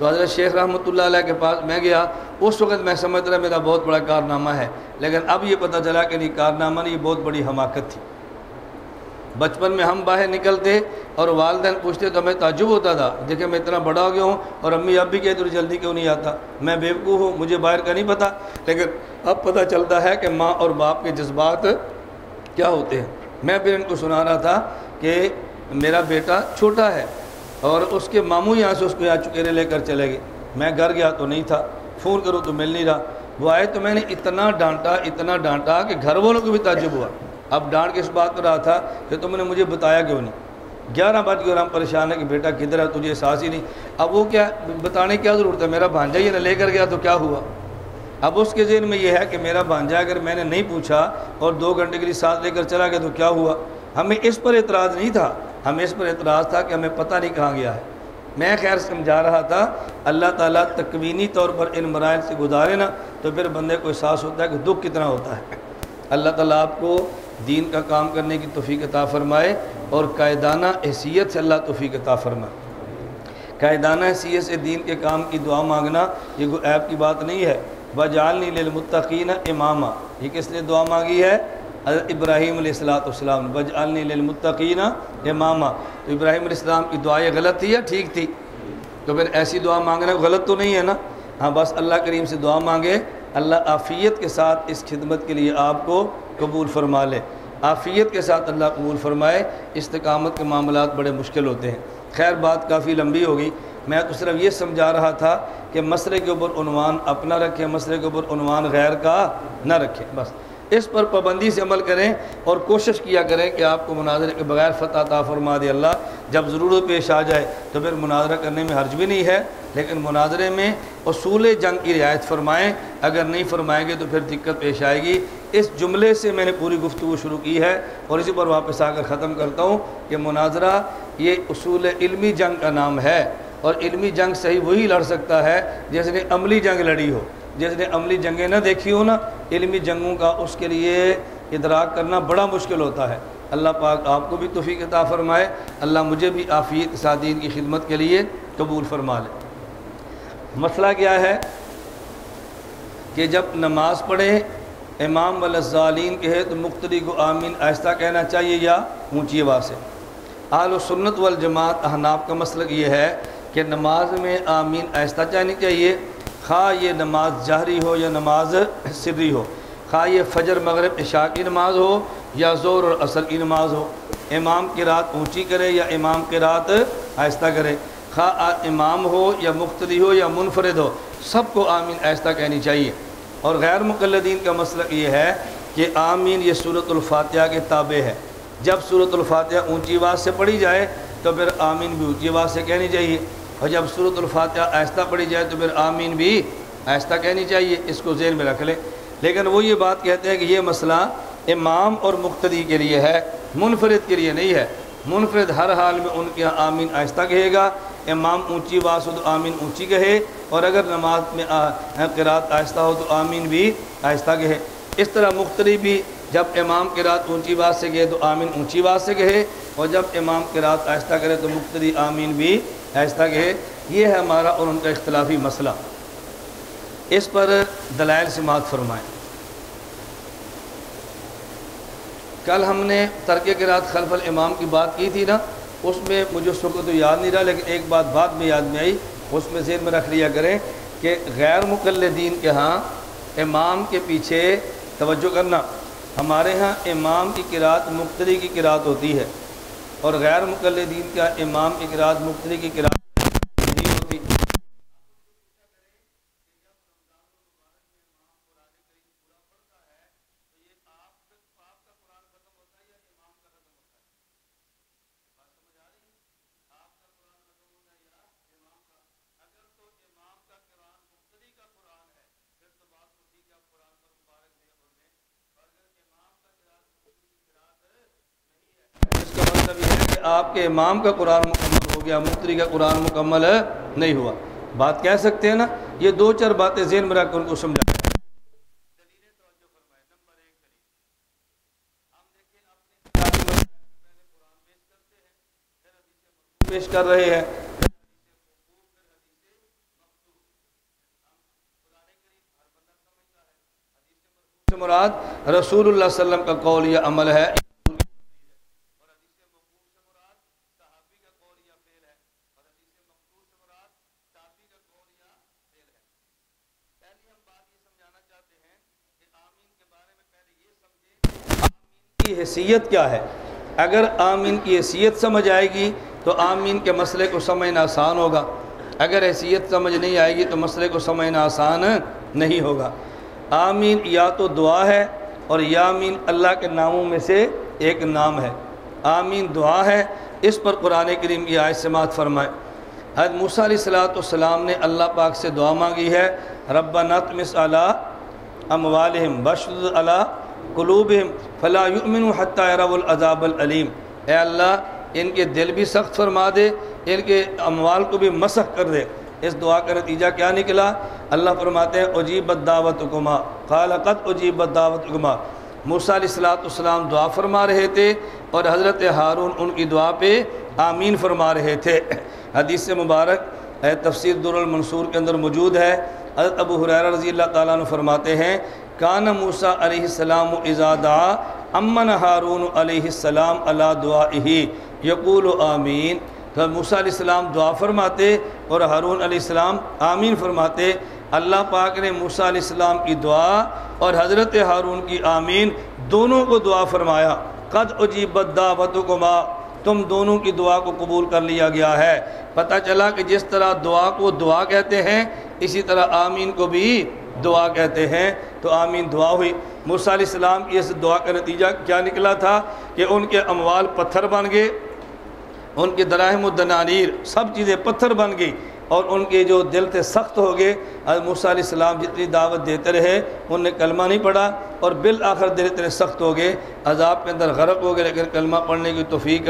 तो हज़रत शेख रहमत के पास मैं गया। उस वक्त मैं समझ रहा मेरा बहुत बड़ा कारनामा है। लेकिन अब ये पता चला कि नहीं, कारनामा नहीं, ये बहुत बड़ी हमाकत थी। बचपन में हम बाहर निकलते और वालदेन पूछते तो हमें ताजुब होता था? देखे मैं इतना बड़ा हो गया हूँ और अम्मी अब भी कहती तो जल्दी क्यों नहीं आता? मैं बेवकूफ़ हूँ, मुझे बाहर का नहीं पता। लेकिन अब पता चलता है कि माँ और बाप के जज्बात क्या होते हैं। मैं फिर इनको सुना रहा था कि मेरा बेटा छोटा है। और उसके मामू यहाँ से उसको यहाँ चुकेरे लेकर चले गए। मैं घर गया तो नहीं था। फ़ोन करूँ तो मिल नहीं रहा। वो आए तो मैंने इतना डांटा इतना डांटा कि घर वालों को भी ताजुब हुआ। अब डांट के इस बात कर रहा था कि तुमने मुझे बताया क्यों नहीं? ग्यारह बज के हम परेशान है कि बेटा किधर है, तुझे एहसास ही नहीं। अब वो क्या, बताने क्या ज़रूरत है? मेरा भांजा ही ना लेकर गया तो क्या हुआ? अब उसके जेन में यह है कि मेरा भांजा अगर मैंने नहीं पूछा और दो घंटे के लिए साथ लेकर चला गया तो क्या हुआ? हमें इस पर एतराज़ नहीं था। हमें इस पर एतराज़ था कि हमें पता नहीं कहाँ गया है। मैं खैर समझा रहा था, अल्लाह ताला तकवीनी तौर पर इन मराइल से गुजारे ना तो फिर बंदे को एहसास होता है कि दुख कितना होता है। अल्लाह ताला आपको दीन का काम करने की तोफ़ी अता फ़रमाए और कायदाना हैसियत से अल्लाह तोफ़ी अता फ़रमाए। कायदाना हैसियत से दीन के काम की दुआ मांगना, ये ऐप की बात नहीं है। वजालनी लमतकीन इमामा, ये किसने दुआ मांगी है? इब्राहिम सलाम वजालनी लमतकीन इमामा। तो इब्राहिम की दुआ गलत थी या ठीक थी? तो फिर ऐसी दुआ मांगना गलत तो नहीं है ना? हाँ बस अल्लाह करीम से दुआ मांगे, अल्लाह आफ़ियत के साथ इस खिदमत के लिए आपको कबूल फरमा ले। आफ़ियत के साथ अल्लाह कबूल फरमाए, इस्तकामत के मामला बड़े मुश्किल होते हैं। खैर, बात काफ़ी लंबी हो गई मैं तो सिर्फ़ ये समझा रहा था कि मसले के ऊपर उनवान अपना रखें, मसले के ऊपर उनवान गैर का ना रखें, बस। इस पर पाबंदी से अमल करें और कोशिश किया करें कि आपको मुनाजरे के बगैर फ़तः ता फरमा दे अल्लाह। जब ज़रूरत पेश आ जाए तो फिर मुनाजरा करने में हर्ज भी नहीं है, लेकिन मुनाजरे में असूल जंग की रियायत फरमाएँ। अगर नहीं फरमाएँगे तो फिर दिक्कत पेश आएगी। इस जुमले से मैंने पूरी गुफ्तु शुरू की है और इसी पर वापस आकर ख़त्म करता हूँ कि मुनाजरा, ये असूल इल्मी जंग का नाम है और इलमी जंग सही वही लड़ सकता है जिसने अमली जंग लड़ी हो। जिसने अमली जंगें ना देखी हो ना, इल्मी जंगों का उसके लिए इदराक करना बड़ा मुश्किल होता है। अल्लाह पाक आपको भी तोफ़ी अता फ़रमाए। अल्लाह मुझे भी आफ़ियत, सादीन की खिदमत के लिए कबूल फरमा ले। मसला क्या है कि जब नमाज़ पढ़े, इमाम वलजालीन कहे तो मुख्तरी को आमीन आहिस्ता कहना चाहिए या ऊँची आवाज़ से? आल सुन्नत वल जमात अहनाब का मसलक ये है कि नमाज़ में आमीन आहिस्ता चाहनी चाहिए। खा ये नमाज़ जहरी हो या नमाज़ सिरी हो? खा ये फजर, मगरब, इशा की नमाज़ हो या ज़ोर और असर की नमाज़ हो? इमाम की रात ऊँची करे या इमाम की रात आहिस्ता करे? खा इमाम हो या मुख्तरी हो या मुनफरद हो? सबको आमीन आहिस्ता कहनी चाहिए। और गैर मुकलदीन का मसला ये है कि आमीन ये सूरतफ़ातिहा के ताबे है। जब सूरतफ़ातिहा ऊँची आवाज़ से पढ़ी जाए तो फिर आमीन भी ऊँची आवाज़ से कहनी चाहिए। और जब सूरतफ़ातिहा आहिस्ता पढ़ी जाए तो फिर आमीन भी आहिस्ता कहनी चाहिए, इसको जेल में रख लें। लेकिन वो ये बात कहते हैं कि ये मसला इमाम और मुख्तदी के लिए है, मुनफरद के लिए नहीं है। मुनफरद हर हाल में उनके यहाँ आमीन आहिस्ता कहेगा, इमाम ऊँची बात हो तो आमीन ऊँची कहे, और अगर नमाज़ में किरात आहिस्ता हो तो आमीन भी आहिस्ता कहे। इस तरह मुख्तरी भी जब इमाम की रात ऊँची बात से कहे तो आमीन ऊँची बात से कहे, और जब इमाम की रात आहिस्ता करे तो मुख्तरी आमीन भी आहिस्ता कहे ये है हमारा और उनका इख्तलाफी मसला। इस पर दलाइल से मात फरमाएँ। कल हमने तरके के रात खलफल इमाम की बात की थी ना, उसमें मुझे उस वक्त तो याद नहीं रहा, लेकिन एक बात बाद में याद में आई, उसमें जेर में रख लिया करें कि गैर मुकलदीन के यहाँ इमाम के पीछे तवज्जो करना। हमारे यहाँ इमाम की किरात मुख्तरी की किरात होती है। और गैर मुकलदीन का इमाम इकराज किरात की किरात आपके इमाम का कुरान मुकम्मल हो गया, मुफ्ती का कुरान मुकम्मल नहीं हुआ। बात कह सकते हैं ना, ये दो चार बातें जेन में रखकर उनको समझा। पेश कर रहे हैं। मुराद रसूलुल्लाह वसल्लम का कौल या अमल है। हैसियत क्या है? अगर आमीन की हैसियत समझ आएगी तो आमीन के मसले को समझना आसान होगा। अगर हैसियत समझ नहीं आएगी तो मसले को समझना आसान नहीं होगा। आमीन या तो दुआ है, और यामीन अल्लाह के नामों में से एक नाम है। आमीन दुआ है, इस पर कुरान करीम की आयत समात फरमाए। हद मूसा सलाम ने अल्लाह पाक से दुआ मांगी है, रब्बा नतमिस अला अमवालहम, बशद अला कलूबहम फ़लामिन अज़ाबलीम अल्लाह, इनके दिल भी सख्त फरमा दे, इनके अमवाल को भी मसख कर दे। इस दुआ का नतीजा क्या निकला? अल्लाह फरमाते हैं अजीबत दावत उकमा खालकत अजीबत दावत उकमा मूसा सलाम दुआ फरमा रहे थे और हज़रत हारून उनकी दुआ पे आमीन फरमा रहे थे। हदीस मुबारक तफसर दुरमनसूर के अंदर मौजूद है। हज़रत अबू हुरैरा रज़ी अल्लाह हैं कान मूसा अलैहिस्सलाम इज़ादा अमन हारून अलैहिस्सलाम अला दुआ यकूल आमीन। तो मूसा अलैहिस्सलाम दुआ फरमाते और हारून अलैहिस्सलाम आमीन फरमाते। अल्लाह पाक ने मूसा अलैहिस्सलाम की दुआ और हज़रत हारून की आमीन दोनों को दुआ फरमाया। कद अजीबत दावत माँ तुम दोनों की दुआ को कबूल कर लिया गया है। पता चला कि जिस तरह दुआ को दुआ कहते हैं, इसी तरह आमीन को भी दुआ कहते हैं तो आमीन, दुआ हुई। मूसा की इस दुआ का नतीजा क्या निकला था? कि उनके अमवाल पत्थर बन गए, उनके दराहम दनानीर, सब चीज़ें पत्थर बन गई, और उनके जो दिल थे सख्त हो गए। आज मूसा जितनी दावत देते रहे, उनने कलमा नहीं पढ़ा, और बिल आखिर दिल इतने सख्त हो गए। अजाब के अंदर गरक हो गए, लेकिन कलमा पढ़ने की तोफ़ीक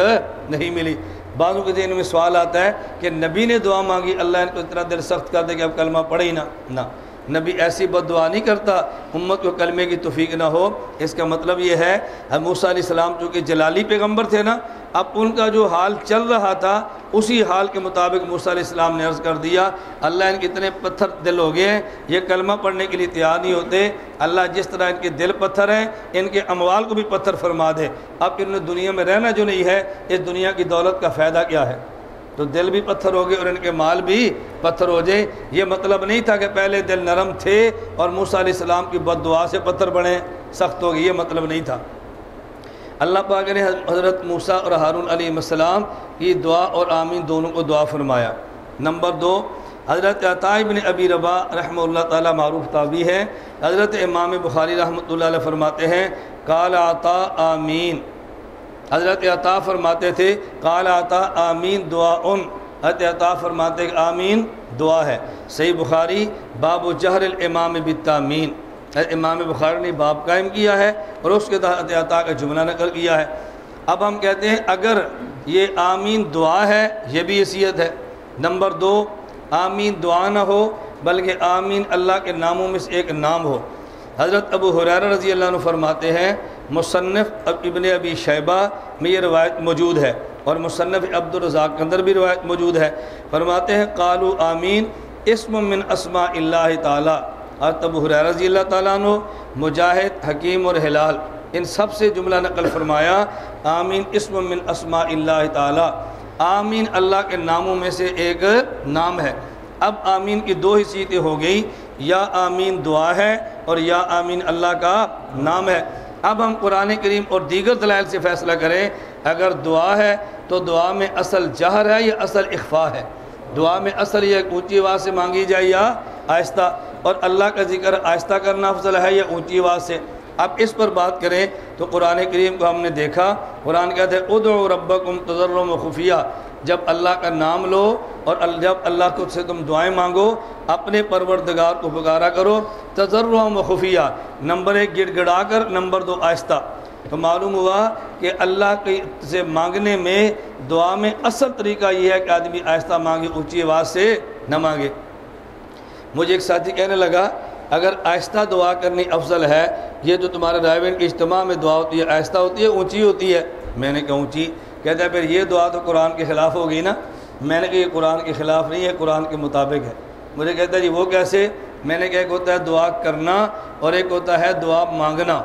नहीं मिली। बाज़ों के दिन में सवाल आता है कि नबी ने दुआ मांगी, अल्लाह इनको इतना दिल सख्त कर दे कि अब कलमा पढ़े ही ना। ना। नबी ऐसी बदुआ नहीं करता, उम्मत को कलमे की तोफ़ीक ना हो। इसका मतलब ये है मूसा सलाम चूँकि जलाली पैगंबर थे ना, अब उनका जो हाल चल रहा था, उसी हाल के मुताबिक मूसा सलाम ने अर्ज़ कर दिया, अल्लाह इनके इतने पत्थर दिल हो गए हैं, ये कलमा पढ़ने के लिए तैयार नहीं होते। अल्लाह जिस तरह इनके दिल पत्थर हैं, इनके अमवाल को भी पत्थर फरमा दे। अब इन्हें दुनिया में रहना जो नहीं है, इस दुनिया की दौलत का फ़ायदा क्या है? तो दिल भी पत्थर हो गए और इनके माल भी पत्थर हो जाए। ये मतलब नहीं था कि पहले दिल नरम थे और मूसा सलाम की बद से पत्थर बने, सख्त हो गए। ये मतलब नहीं था। अल्लाह पाक ने हज़रत मूसा और हारून सलाम की दुआ और आमीन दोनों को दुआ फरमाया। नंबर दो, हज़रत अताबिन अबी रबा रहम तारूफ ताबी है। हज़रत इमाम बुखारी रहमत फरमाते हैं, काल आता आमीन। हज़रत अता फरमाते थे, काल आता आमीन, दुआ उन हज़रत अता फरमाते आमीन, दुआ है। सही बुखारी, बाब जहर इमाम बितामीन इमाम बुखारी ने बाब कायम किया है और उसके तहत अता का जुमला नकल किया है। अब हम कहते हैं, अगर ये आमीन, दुआ है, ये भी हैसियत है। नंबर दो, आमीन, दुआ ना हो, बल्कि आमीन अल्लाह के नामों में से एक नाम हो। हज़रत अबू हुरैर रज़ी अल्लाह फरमाते हैं मुसनफ़ इबन अबी शैबा में ये रवायत मौजूद है और मुसनफ़ अब्दुलरज़ाक के अंदर भी रवायत मौजूद है। फरमाते हैं, कालू आमीन, इसम मिन असमा ताला। तब हुरैर रज़ी अल्लाह मुजाहिद, हकीम और हिलाल, इन सबसे जुमला नकल फरमाया, आमीन, इसम मिन असमा ताला। आमीन अल्लाह के नामों में से एक नाम है। अब आमीन की दो हैसीतें हो गई, या आमीन दुआ है और या आमीन अल्लाह का नाम है। अब हम कुरान करीम और दीगर दलाइल से फ़ैसला करें, अगर दुआ है तो दुआ में असल जहर है या असल इख्फा है? दुआ में असल या ऊँची आवाज़ से मांगी जाए या आहिस्ता, और अल्लाह का ज़िक्र आहिस्ता करना अफजल है या ऊँची आवाज़ से? अब इस पर बात करें तो कुरान करीम को हमने देखा, कुरान कहते हैं उद रबकुम तजर्रम खुफिया। जब अल्लाह का नाम लो और जब अल्लाह को से तुम दुआएँ मांगो, अपने परवरदगार को पुकारा करो। तजर्र व खुफिया, नंबर एक गिड़गड़ा कर नंबर दो आहिस्ता। तो मालूम हुआ कि अल्लाह के से मांगने में, दुआ में असल तरीका यह है कि आदमी आहिस्ता मांगे, ऊँची आवाज़ से न मांगे। मुझे एक साथी कहने लगा, अगर आहिस्ता दुआ करनी अफजल है, ये जो तुम्हारे रायवन के इज्तम में दुआ होती है, आहिस्ता होती है, ऊँची होती है? मैंने कहा, ऊँची। कहता है, फिर ये दुआ तो कुरान के ख़िलाफ़ हो गई ना? मैंने कहा, ये कुरान के ख़िलाफ़ नहीं है, कुरान के मुताबिक है। मुझे कहता है, जी, वो कैसे? मैंने कहा, एक होता है दुआ करना और एक होता है दुआ मांगना।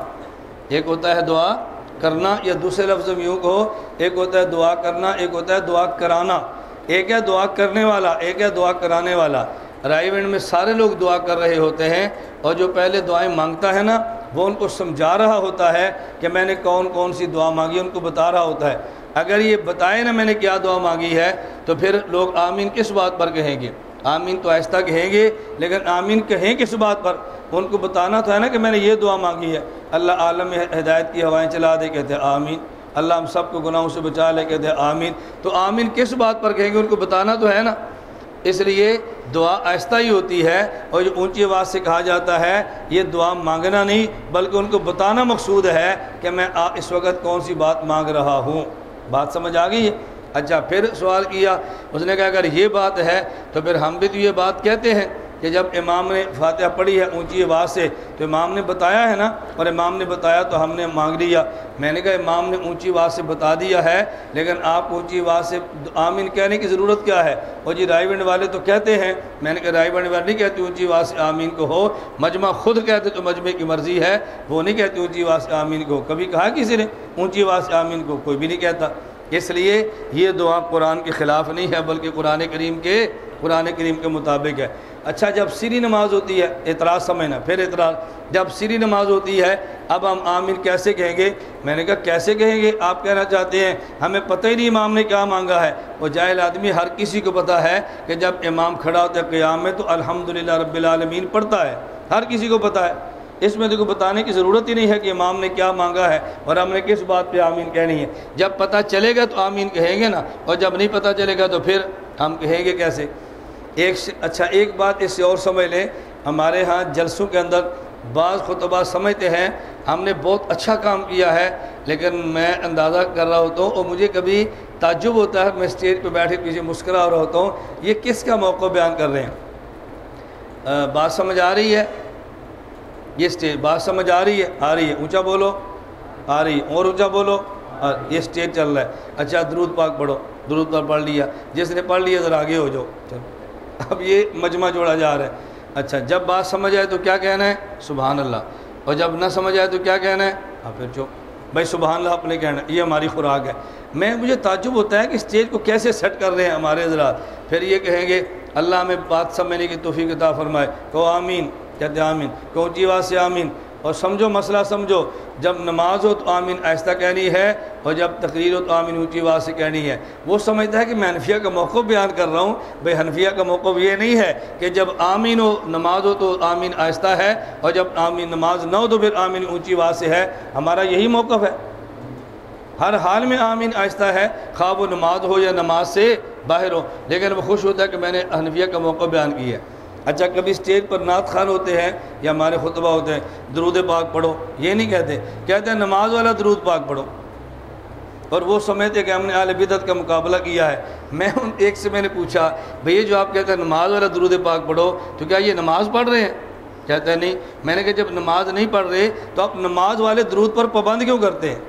एक होता है दुआ करना या दूसरे लफ्ज़ में यूँ कहो, एक होता है दुआ करना, एक होता है दुआ कराना। एक है दुआ करने वाला, एक है दुआ कराने वाला। राइवेंड में सारे लोग दुआ कर रहे होते हैं और जो पहले दुआएँ माँगता है ना, वो उनको समझा रहा होता है कि मैंने कौन कौन सी दुआ मांगी, उनको बता रहा होता है। अगर ये बताए ना मैंने क्या दुआ मांगी है तो फिर लोग आमीन किस बात पर कहेंगे? आमीन तो आहिस्ता कहेंगे, लेकिन आमीन कहें किस बात पर? उनको बताना तो है ना कि मैंने ये दुआ मांगी है। अल्लाह आलम हिदायत की हवाएँ चला दे, कहते आमीन। अल्लाह हम सबको गुनाहों से बचा ले, कहते आमीन। तो आमीन किस बात पर कहेंगे, उनको बताना तो है ना? इसलिए दुआ आहिस्ता ही होती है, और जो ऊँची आवाज़ से कहा जाता है, ये दुआ मांगना नहीं, बल्कि उनको बताना मकसूद है कि मैं इस वक्त कौन सी बात मांग रहा हूँ। बात समझ आ गई? है अच्छा फिर सवाल किया, उसने कहा, अगर ये बात है तो फिर हम भी तो ये बात कहते हैं। कि जब इमाम ने फातिहा पढ़ी है, ऊँची आवाज़ से तो इमाम ने बताया है ना? और इमाम ने बताया तो हमने मांग लिया। मैंने कहा, इमाम ने ऊँची आवाज़ से बता दिया है, लेकिन आप ऊँची आवाज़ से आमीन कहने की ज़रूरत क्या है? और जी, रायबंड वाले तो कहते हैं, मैंने कहा, रायबंड वाले नहीं कहते ऊँची आवाज़ से आमीन को हो। मजमा खुद कहते तो मजमे की मर्ज़ी है, वो नहीं कहते ऊँची आवाज़ से आमीन को कभी कहा किसी ने, ऊँची आवाज़ से आमीन को कोई भी नहीं कहता। इसलिए ये दुआ कुरान के ख़िलाफ़ नहीं है, बल्कि कुरान करीम के, कुरान करीम के मुताबिक है। अच्छा जब सीरी नमाज़ होती है एतराज़ समझना, फिर एतराज़ जब सीरी नमाज़ होती है, अब हम आमिर कैसे कहेंगे? मैंने कहा, कैसे कहेंगे? आप कहना चाहते हैं, हमें पता ही नहीं इमाम ने क्या मांगा है। वो जाहिल आदमी हर किसी को पता है कि जब इमाम खड़ा होता है क़्याम में तो अल्हम्दुलिल्लाह रब्बिल आलमीन पढ़ता है, हर किसी को पता है। इसमें देखो बताने की ज़रूरत ही नहीं है कि इमाम ने क्या मांगा है और हमने किस बात पे आमीन कहनी है। जब पता चलेगा तो आमीन कहेंगे ना, और जब नहीं पता चलेगा तो फिर हम कहेंगे कैसे? एक अच्छा एक बात इससे और समझ लें। हमारे यहाँ जलसों के अंदर बाज़ खुतबा समझते हैं। हमने बहुत अच्छा काम किया है, लेकिन मैं अंदाज़ा कर रहा होता हूँ, और मुझे कभी ताजुब होता है, मैं स्टेज पर बैठे पीछे मुस्करा रहा होता हूँ, ये किसका मौका बयान कर रहे हैं? बात समझ आ रही है? ये स्टेज बात समझ आ रही है? आ रही है। ऊँचा बोलो। आ रही है। और ऊँचा बोलो। और ये स्टेज चल रहा है। अच्छा दरूद पाक पढ़ो। दरूद पाक पढ़ लिया। जिसने पढ़ लिया, ज़रा आगे हो जाओ। चलो। अब ये मजमा जोड़ा जा रहा है। अच्छा जब बात समझ आए तो क्या कहना है? सुबहान अल्लाह और जब ना समझ आए तो क्या कहना है? हाँ फिर चुप। भाई सुबहान अल्लाह अपने कहना। ये हमारी खुराक है। मैं, मुझे ताजुब होता है कि स्टेज को कैसे सेट कर रहे हैं हमारे हजरात। फिर ये कहेंगे, अल्लाह हमें बात समझने की तोफ़ी किताब फरमाए। को आमीन। कहते आमीन को ऊँची आवाज़ से आमीन। और समझो, मसला समझो, जब नमाज़ हो तो आमीन आहिस्ता कहनी है और जब तकरीर हो तो आमीन ऊँची आवाज़ से कहनी है। वो समझता है कि मैं हनफिया का मौक़ बयान कर रहा हूँ। भाई, हनफिया का मौक़ ये नहीं है कि जब आमीन हो, नमाज़ हो तो आमीन आहिस्ता है और जब आमीन नमाज़ न हो तो फिर आमीन ऊँची आवाज़ से है। हमारा यही मौक़ है। हर हाल में आमीन आहिस्ता है खा नमाज़ हो या नमाज़ से बाहर हो। लेकिन वो खुश होता है कि मैंने हनफिया का मौक़ बयान किया है। अच्छा कभी स्टेज पर नात खान होते हैं या हमारे खुतबा होते हैं, दरूद पाक पढ़ो, ये नहीं कहते। कहते हैं, नमाज़ वाला दरूद पाक पढ़ो। और वो समझते कि हमने आल बिदत का मुकाबला किया है। मैं उन, एक से मैंने पूछा, भैया, जो आप कहते हैं नमाज़ वाला दरूद पाक पढ़ो तो क्या ये नमाज़ पढ़ रहे हैं? कहते हैं, नहीं। मैंने कहा, जब नमाज़ नहीं पढ़ रहे तो आप नमाज़ वाले दरूद पर पाबंद क्यों करते हैं?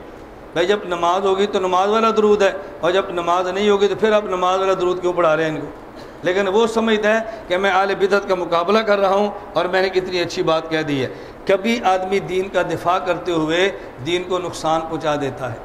भाई, जब नमाज़ होगी तो नमाज़ वाला दरूद है, और जब नमाज़ नहीं होगी तो फिर आप नमाज़ वाला दरूद क्यों पढ़ा रहे हैं इनको? लेकिन वो समझता है कि मैं आल बिदत का मुकाबला कर रहा हूँ और मैंने कितनी अच्छी बात कह दी है। कभी आदमी दीन का दिफा करते हुए दीन को नुकसान पहुँचा देता है।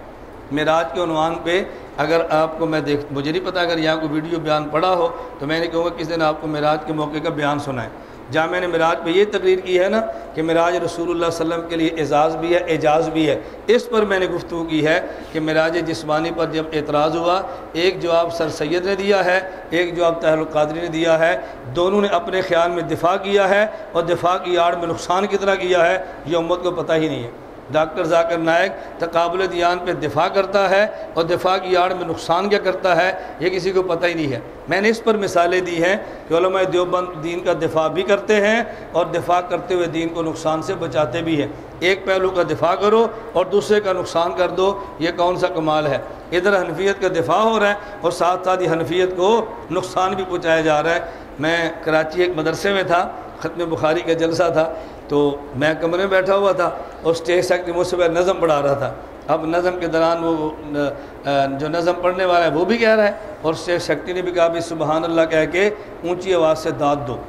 मेराज के अनुमान पर अगर आपको मैं देख, मुझे नहीं पता अगर यहाँ को वीडियो बयान पढ़ा हो तो मैंने कहूँगा किस दिन आपको मेराज के मौके का बयान सुनाए। जहाँ मैंने मिराज पर यह तकरीर की है ना कि मिराज रसूलुल्लाह सल्लम के लिए एजाज़ भी है, एजाज़ भी है। इस पर मैंने गुफ्तु की है कि मिराज जिसमानी पर जब एतराज़ हुआ, एक जवाब सर सैद ने दिया है, एक जवाब तहलकादरी ने दिया है। दोनों ने अपने ख्याल में दिफा किया है और दिफा की आड़ में नुकसान कितना किया है, ये उम्मत को पता ही नहीं है। डॉक्टर जाकर नायक तकबल दियान पर दिफा करता है और दिफा की आड़ में नुकसान क्या करता है, ये किसी को पता ही नहीं है। मैंने इस पर मिसालें दी हैं कि देवबंद दीन का दिफा भी करते हैं और दिफा करते हुए दीन को नुकसान से बचाते भी हैं। एक पहलू का दिफा करो और दूसरे का नुकसान कर दो, ये कौन सा कमाल है? इधर हनफियत का दिफा हो रहा है और साथ साथ ही हनफियत को नुकसान भी पहुँचाया जा रहा है। मैं कराची एक मदरसे में था, ख़त्म बुखारी का जलसा था। तो मैं कमरे में बैठा हुआ था और स्टेज सेक्रेटरी मुझसे नज़म पढ़ा रहा था। अब नज़म के दौरान वो जो नज़म पढ़ने वाला है वो भी कह रहा है और शेख शक्ति ने भी कहा भी सुबहान अल्लाह कह के ऊँची आवाज़ से दाद दो।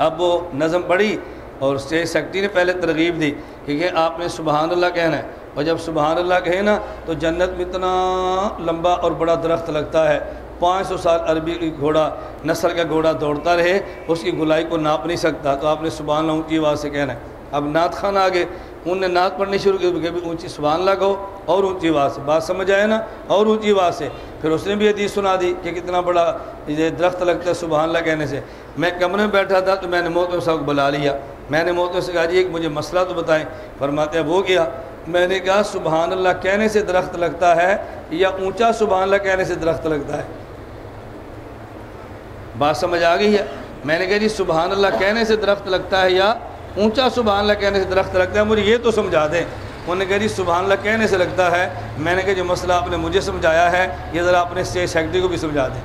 अब वो नज़म पढ़ी और शेख शक्ति ने पहले तरगीब दी क्योंकि आपने सुबहान अल्लाह कहना है। और जब सुबहान अल्लाह कहे ना तो जन्नत में इतना लंबा और बड़ा दरख्त लगता है पाँच सौ साल अरबी घोड़ा, नस्ल का घोड़ा दौड़ता रहे, उसकी गुलाई को नाप नहीं सकता। तो आपने सुबहान ऊँची आवाज़ से कहना है। अब नात खान आ गए उनने नात पढ़नी शुरू की कभी ऊँची सुबहान लगाओ और ऊँची आवाज़ से। बात समझ आए ना? और ऊँची आवाज़ से। फिर उसने भी हदीस सुना दी कि कितना बड़ा ये दरख्त लगता है सुबहान अल्लाह कहने से। मैं कमरे में बैठा था तो मैंने मोहतम साहब बुला लिया। मैंने मोहतम से कहा, जी, एक मुझे मसला तो बताएँ। फरमाते हैं वो क्या मैंने कहा सुबहान अल्लाह कहने से दरख्त लगता है या ऊँचा सुबहान अल्लाह कहने से दरख्त लगता है? बात समझ आ गई है? मैंने कहा जी सुबहान अल्लाह कहने से दरख्त लगता है या ऊँचा सुबहान अल्लाह कहने से दरख्त लगता है? मुझे ये तो समझा दें। उन्होंने कहा जी सुबहान अल्लाह कहने से लगता है। मैंने कहा जो, मसला आपने मुझे समझाया है। ये ज़रा अपने स्टेज सेक्रेटरी को भी समझा दें।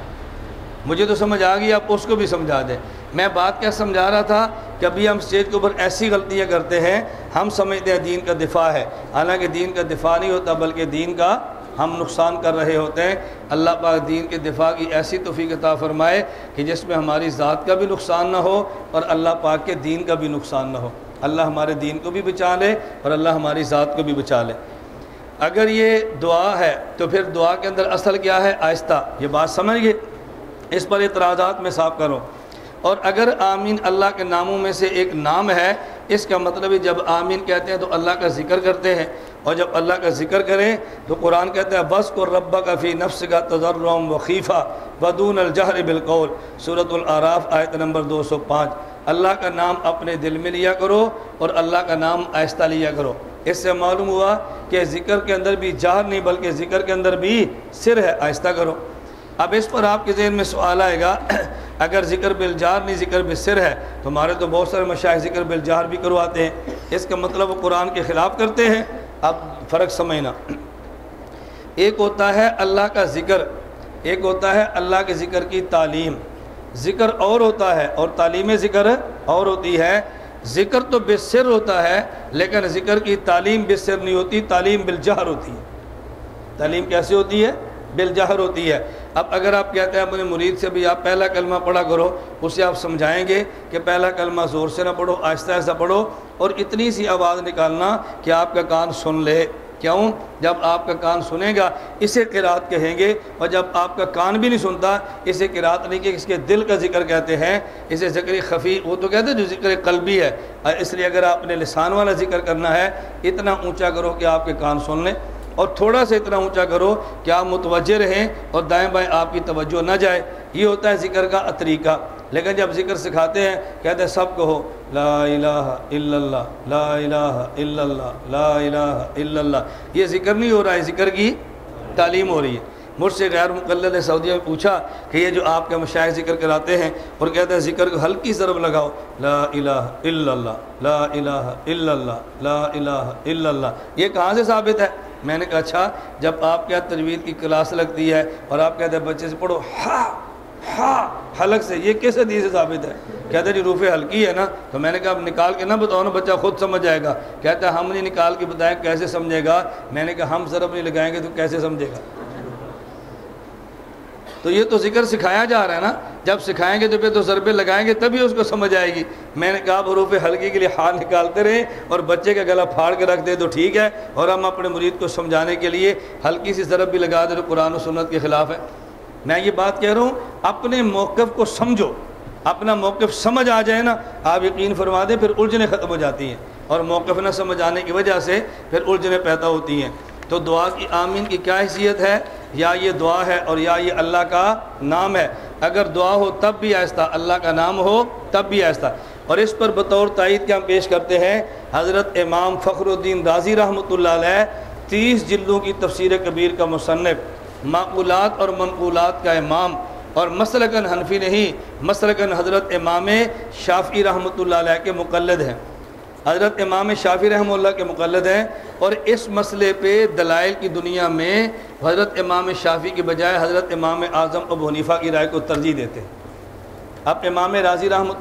मुझे तो समझ आ गई, आप उसको भी समझा दें। मैं बात क्या समझा रहा था? कि अभी हम स्टेज के ऊपर ऐसी गलतियाँ करते हैं, हम समझते हैं दीन का दिफा है। हालाँकि दीन का दिफा नहीं होता, बल्कि दीन का हम नुकसान कर रहे होते हैं। अल्लाह पाक दीन के दिफा की ऐसी तोफ़ी अता फ़रमाए कि जिसमें हमारी ज़ात का भी नुकसान ना हो और अल्लाह पाक के दीन का भी नुकसान ना हो। अल्लाह हमारे दीन को भी बचा ले और अल्लाह हमारी ज़ात को भी बचा ले। अगर ये दुआ है तो फिर दुआ के अंदर असल क्या है? आहिस्ता, ये बात समझ गए इस पर इतराज़ात में साफ़ करो। और अगर आमीन अल्लाह के नामों में से एक नाम है, इसका मतलब है जब आमीन कहते हैं तो अल्लाह का ज़िक्र करते हैं। और जब अल्लाह का ज़िक्र करें तो कुरान कहता है बस को रब्बा का फ़ी नफ्स का तजर्रम वखीफ़ा बदून अलजहर बिलकौल सूरत आराफ, आयत नंबर दो सौ पाँच। अल्लाह का नाम अपने दिल में लिया करो और अल्लाह का नाम आहिस्ता लिया करो। इससे मालूम हुआ कि ज़िक्र के अंदर भी जहर नहीं, बल्कि ज़िक्र के अंदर भी सिर है। आहिस्ता करो। अब इस पर आपके जहन में सवाल आएगा, अगर ज़िक्र बिलजार नहीं, ज़िक्र बिसर है तो हमारे तो बहुत सारे मशाइ ज़िक्र बिलजार भी करवाते हैं। इसका मतलब वो कुरान के ख़िलाफ़ करते हैं। अब फ़र्क समझना। एक होता है अल्लाह का ज़िक्र, एक होता है अल्लाह के ज़िक्र की तालीम। ज़िक्र और होता है, और तालीम ज़िक्र और होती है। ज़िक्र तो बेसर होता है, लेकिन ज़िक्र की तालीम बेसर नहीं होती, तालीम बिलजहर होती है। तालीम कैसे होती है? बिलजहर होती है। अब अगर आप कहते हैं अपने मुरीद से भी आप पहला कलमा पढ़ा करो, उसे आप समझाएँगे कि पहला कलमा ज़ोर से ना पढ़ो, आहिस्ता आहिस्ता पढ़ो और इतनी सी आवाज़ निकालना कि आपका कान सुन ले। क्यों? जब आपका कान सुनेगा, इसे किरात कहेंगे और जब आपका कान भी नहीं सुनता, इसे किरात नहीं कि इसके दिल का ज़िक्र कहते हैं, इसे ज़िक्र खफ़ी, वो तो कहते हैं जो ज़िक्र कल्बी है। इसलिए अगर आपने लिसान वाला ज़िक्र करना है, इतना ऊँचा करो कि आपके कान सुन लें। और थोड़ा सा इतना ऊँचा करो कि आप मुतवजह रहें और दाएँ बाएँ आपकी तवज्जो ना जाए। ये होता है ज़िक्र का तरीका। लेकिन जब ज़िक्र सिखाते हैं, कहते हैं, सब कहो, ला इलाहा इल्लल्लाह, ला इलाहा इल्लल्लाह, ला इलाहा इल्लल्लाह। ये ज़िक्र नहीं हो रहा है, ज़िक्र की तालीम हो रही है। मुझसे गैर मुकल ने सऊदिया में पूछा कि ये जो आपके मशाइ ज़िक्र कराते हैं, और कहते हैं, ज़िक्र को हल्की ज़रब लगाओ। ला इलाहा इल्लल्लाह, ला इलाहा इल्लल्लाह, ला इलाहा इल्लल्लाह। ये कहाँ से साबित है? मैंने कहा अच्छा जब आपके यहाँ तजवीज़ की क्लास लगती है और आप कहते हैं बच्चे से पढ़ो, हा हा, हलक से, ये किस हदीस से साबित है? कहते, जी, रूफ़े हल्की है ना। तो मैंने कहा निकाल के ना बताओ ना, बच्चा खुद समझ जाएगा कहता है हम नहीं निकाल के बताएँ, कैसे समझेगा? मैंने कहा, हम सर अपनी लगाएँगे तो कैसे समझेगा? तो ये तो ज़िक्र सिखाया जा रहा है ना। जब सिखाएँगे तो फिर तो ज़रबे लगाएँगे, तभी उसको समझ आएगी। मैंने कहा हरूफ हल्की के लिए हाथ निकालते रहें और बच्चे का गला फाड़ के रख दे तो ठीक है और हम अपने मुरीद को समझाने के लिए हल्की सी ज़रब भी लगा दे तो कुरान और सुन्नत के ख़िलाफ़ है। मैं ये बात कह रहा हूँ, अपने मौक़ को समझो। अपना मौक़ समझ आ जाए ना, आप यकीन फरमा दें, फिर उलझने ख़त्म हो जाती हैं। और मौक़ न समझ आने की वजह से फिर उलझने पैदा होती हैं। तो दुआ की आमीन की क्या हैसियत है? या ये दुआ है और या ये अल्लाह का नाम है। अगर दुआ हो, तब भी आहिस्ता अल्लाह का नाम हो, तब भी आहिस्ता और इस पर बतौर तइद क्या हम पेश करते हैं? हज़रत इमाम फ़खरुद्दीन राज़ी रहमत तीस जिल्दों की तफसीर कबीर का मुसनफ़ माकूलात और मनकूलात का इमाम, और मसलकन हनफी नहीं, मसलकन हज़रत इमाम शाफ़ी रहमत के मुकलद हैं। हज़रत इमाम शाफ़ी रहमल्ला के मुकलद हैं और इस मसले पे दलाइल की दुनिया में हज़रत इमाम शाफ़ी के बजाय हज़रत इमाम आज़म अबू हनीफ़ा की राय को तरजीह देते हैं। अब इमाम राज़ी रहमत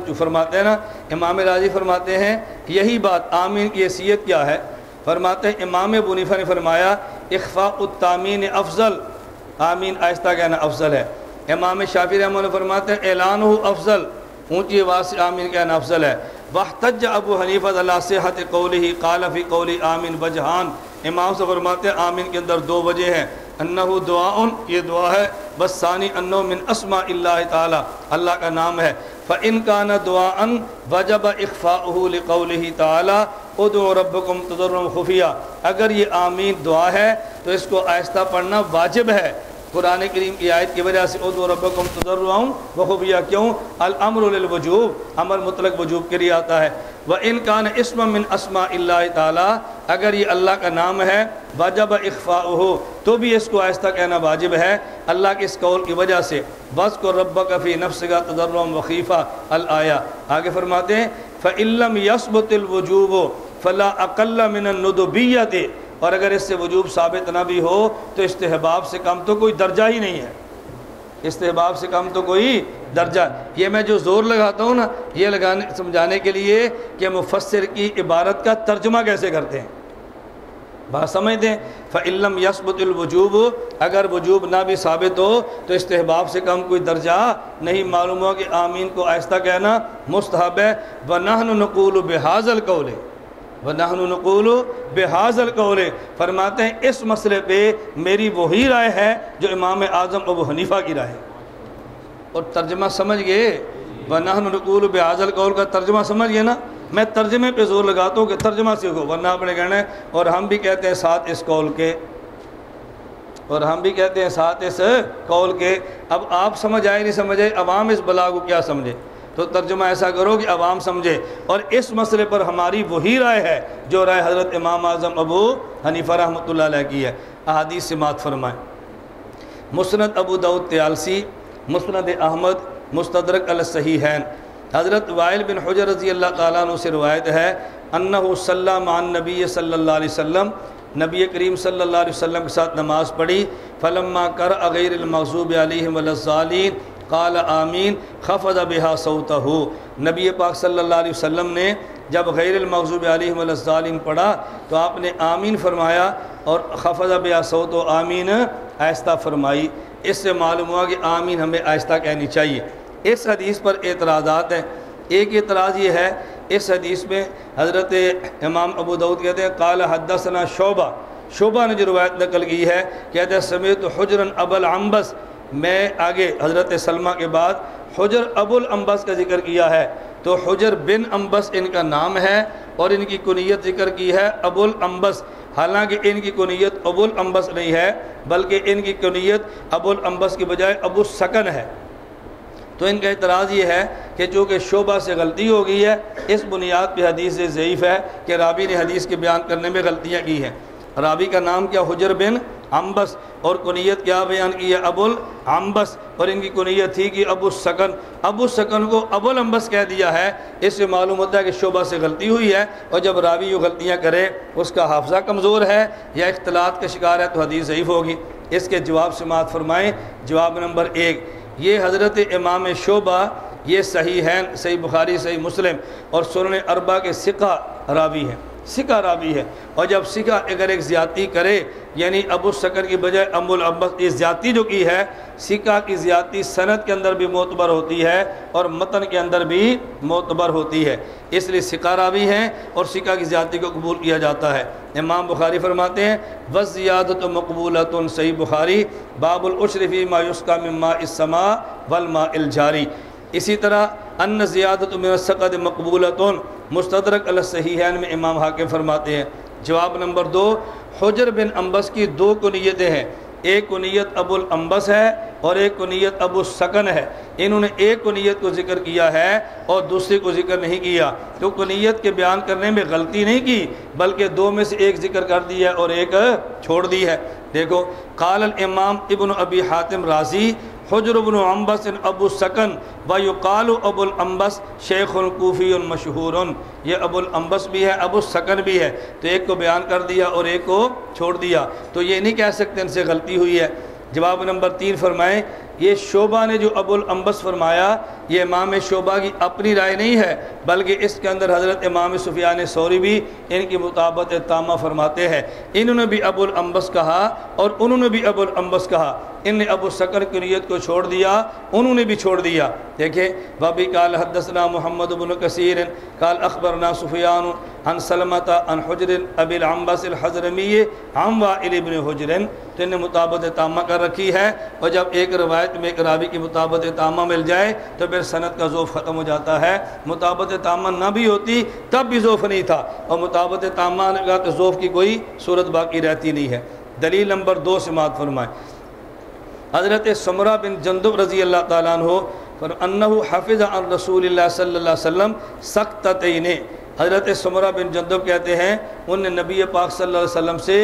जो फरमाते हैं ना, इमाम राज़ी फरमाते हैं यही बात आमीन की हैसियत क्या है? फरमाते हैं, इमाम बुनीफा ने फरमाया इख्फा तामीन अफजल। आमीन आहिस्ता कहना अफजल है। इमाम शाफी रहमान फरमाते हैं, ऐलान हो अफजल। ऊँची आवाज़ से आमीन कहना अफजल है। वह तज अबू हनीफ़त सेहत कौल ही कालफ़ी कौली आमीन बजहान। इमाम से फरमाते हैं, आमीन के अंदर दो वजह हैं। अन्नहु दुआन ये दुआ है बस सानी अन्नो मिन असमा ताला, अल्लाह का नाम है। फ़िन न दुआन वजब इख्फ़ाउल ताला, उदो रबकुम तजर्रम खुफिया। अगर ये आमीन दुआ है तो इसको आहिस्ता पढ़ना वाजिब है। कुरान करीम की आयत की वजह से उदो रबकम तजर्राऊँ वखबिया क्यों अलमरवजूब अमर मुतलक वजूब के लिए आता है व इनकान इसम मिन असमा ताला अगर ये अल्लाह का नाम है वाजब इख्फा हो तो भी इसको आहिस्ता कहना वाजिब है अल्लाह के इस कौल की वजह से बस को रब कफ़ी नफ्स का तजर्रम वखीफ़ा अल आया आगे फरमाते हैं फ़िल्म यसबतलवजूब फ़ला अकल्ला मिन नदबियत और अगर इससे वजूब साबित ना भी हो तो इस्तेहबाब से कम तो कोई दर्जा ही नहीं है। इस्तेहबाब से कम तो कोई दर्जा ये मैं जो ज़ोर लगाता हूँ ना, ये लगाने, समझाने के लिए कि मुफसर की इबारत का तर्जमा कैसे करते हैं? बात समझते हैं? फ़िल्म यसबतुलवजूब अगर वजूब ना भी साबित हो तो इस्तेहबाब से कम कोई दर्जा नहीं। मालूम हो कि आमीन को आहिस्ता कहना मुस्तहब है। व नहन नकूल बेहाजल नहनकूल बेहाजल कौल। फरमाते हैं, इस मसले पे मेरी वही राय है जो इमाम आज़म अबू हनीफ़ा की राय और तर्जमा समझ गए व बेहाजल कौल का तर्जमा समझ गए ना। मैं तर्जमे पे ज़ोर लगाता हूँ कि तर्जमा सीखो वरना अपने कहना है, और हम भी कहते हैं साथ इस कौल के। और हम भी कहते हैं साथ इस कौल के। अब आप समझ आए, नहीं समझ आए अवाम इस बला को क्या समझे? तो तर्जुमा ऐसा करो कि आवाम समझे। और इस मसले पर हमारी वही राय है, जो राय हज़रत इमाम आज़म अबू हनीफ़ा रहमत की है। अहादीस से मात फरमाए। मुसनद अबू दाऊद त्यालसी, मुसनद अहमद मुस्तरक सही हैं हज़रत वायल बिन हजर रज़ी अल्लाह तु से रवायत है अन्नमान नबी सल्ला वसम नबी करीम अलैहि वसल्लम के साथ नमाज़ पढ़ी। फ़लम्मा कर अगैर मकसूब अलैहि काल आमीन खफद बिहा सऊत हो नबी पाक अलैहि वसल्लम ने जब गैर मकसूब अलैहिम पढ़ा तो आपने आमीन फरमाया और खफद बिहा सऊत आमीन आहिस्ता फरमाई। इससे मालूम हुआ कि आमीन हमें आहिस्ता कहनी चाहिए। इस हदीस पर एतराज़ात हैं। एक एतराज़ ये है, इस हदीस में हज़रत इमाम अबू दाऊद कहते हैं, काल हदसना शोबा। शोबा ने जो रवायत नकल की है, कहते हैं, समेत हजरन अबल अम्बस मैं आगे हज़रत सलमा के बाद हजर अबुल अम्बस का ज़िक्र किया है। तो हजर बिन अम्बस इनका नाम है और इनकी कुनीत ज़िक्र की है अबुल अम्बस। हालाँकि इनकी कुनीत अबुल अम्बस नहीं है, बल्कि इनकी कुनीत अबुल अम्बस की बजाय अबू सकन है। तो इनका एतराज़ ये है कि चूँकि शोबा से गलती हो गई है, इस बुनियाद पर हदीस ज़यीफ़ है कि राबी ने हदीस के बयान करने में गलतियाँ की हैं। राबी का नाम क्या? हजर बिन अम्बस और कुनीत क्या बयान की है? अबुल अम्बस और इनकी कुनीत थी कि अबू सकन। अबू सकन को अबुल अम्बस कह दिया है। इससे मालूम होता है कि शोबा से गलती हुई है। और जब रावी वो गलतियाँ करे, उसका हाफजा कमज़ोर है या इख्तलात का शिकार है तो हदीस ज़यीफ़ होगी। इसके जवाब से मात फरमाएँ। जवाब नंबर एक, ये हज़रत इमाम शोबा ये सही हैं, सही बुखारी, सही मुस्लिम। और सुन अरबा के सिक्का रावी हैं। सिका रावी है। और जब सिका अगर एक ज़्यादा करे, यानी अबू शकर की बजाय अमुल अब्बस ये ज़्यादा जो की है, सिका की ज़्यादा सनत के अंदर भी मोतबर होती है और मतन के अंदर भी मोतबर होती है। इसलिए सिका रावी है और सिका की ज़्यादा को कबूल किया जाता है। इमाम बुखारी फरमाते हैं बस ज़्यादत मकबूलत सही बुखारी, बाबुल बाबुलशरफ़ी मायुस्का ममा इसमा वलमा इलजारी इसी तरह, अन्न ज़्यादत में सकद मुस्तरक सही में इमाम हाकिम फरमाते हैं। जवाब नंबर दो, हजर बिन अम्बस की दो कुनीतें हैं। एक कुनीत अबुल अम्बस है और एक कुनीत अबू सकन है। इन्होंने एक कुनीत को ज़िक्र किया है और दूसरे को ज़िक्र नहीं किया। तो कुनीत के बयान करने में गलती नहीं की, बल्कि दो में से एक ज़िक्र कर दिया और एक छोड़ दी है। देखो काल इमाम इबन अबी हातिम राज़ी हजरबन अम्बस अबू सकन वयुकाल अबुल अम्बस शेखूफ़ी मशहूर ये अबुल अम्बस भी है अबू सकन भी है तो एक को बयान कर दिया और एक को छोड़ दिया तो ये नहीं कह सकते इनसे गलती हुई है जवाब नंबर तीन फरमाएँ ये शोबा ने जो अबुल अम्बस फरमाया, ये इमाम शोबा की अपनी राय नहीं है, बल्कि इसके अंदर हज़रत इमाम सुफियान सौरी भी इनकी मुताबत तामा फरमाते हैं। इन्होंने भी अबुल अम्बस कहा और उन्होंने भी अबुल अम्बस कहा। इनने अबू शकर की नीयत को छोड़ दिया, उन्होंने भी छोड़ दिया। देखे वबी काल हदसना मोहम्मद बिन कसीर, काल अखबरना सुफियान अन सलमता अन हजर अबिल अम्बस हजरमी हम वाबिन हजरन तो इन्हें मुताबत तामा कर रखी है। और जब एक रवायत में एक रावी की मुताबत तामा मिल जाए तो फिर सनत का ज़ोफ़ ख़त्म हो जाता है। मुताबत तामा ना भी होती, तब भी ज़ोफ़ नहीं था। और मुताबत तामा का तो ज़ोफ़ की कोई सूरत बाकी रहती नहीं है। दलील नंबर दो से मात फरमाए। हज़रत समरा बिन जंदुब रज़ी अल्लाह तु अन्नहु हाफिज़ रसूल सल्लम सख्त ने हज़रत समरा बिन जंदब कहते हैं, उनने नबी पाक सल्लल्लाहु अलैहि वसल्लम से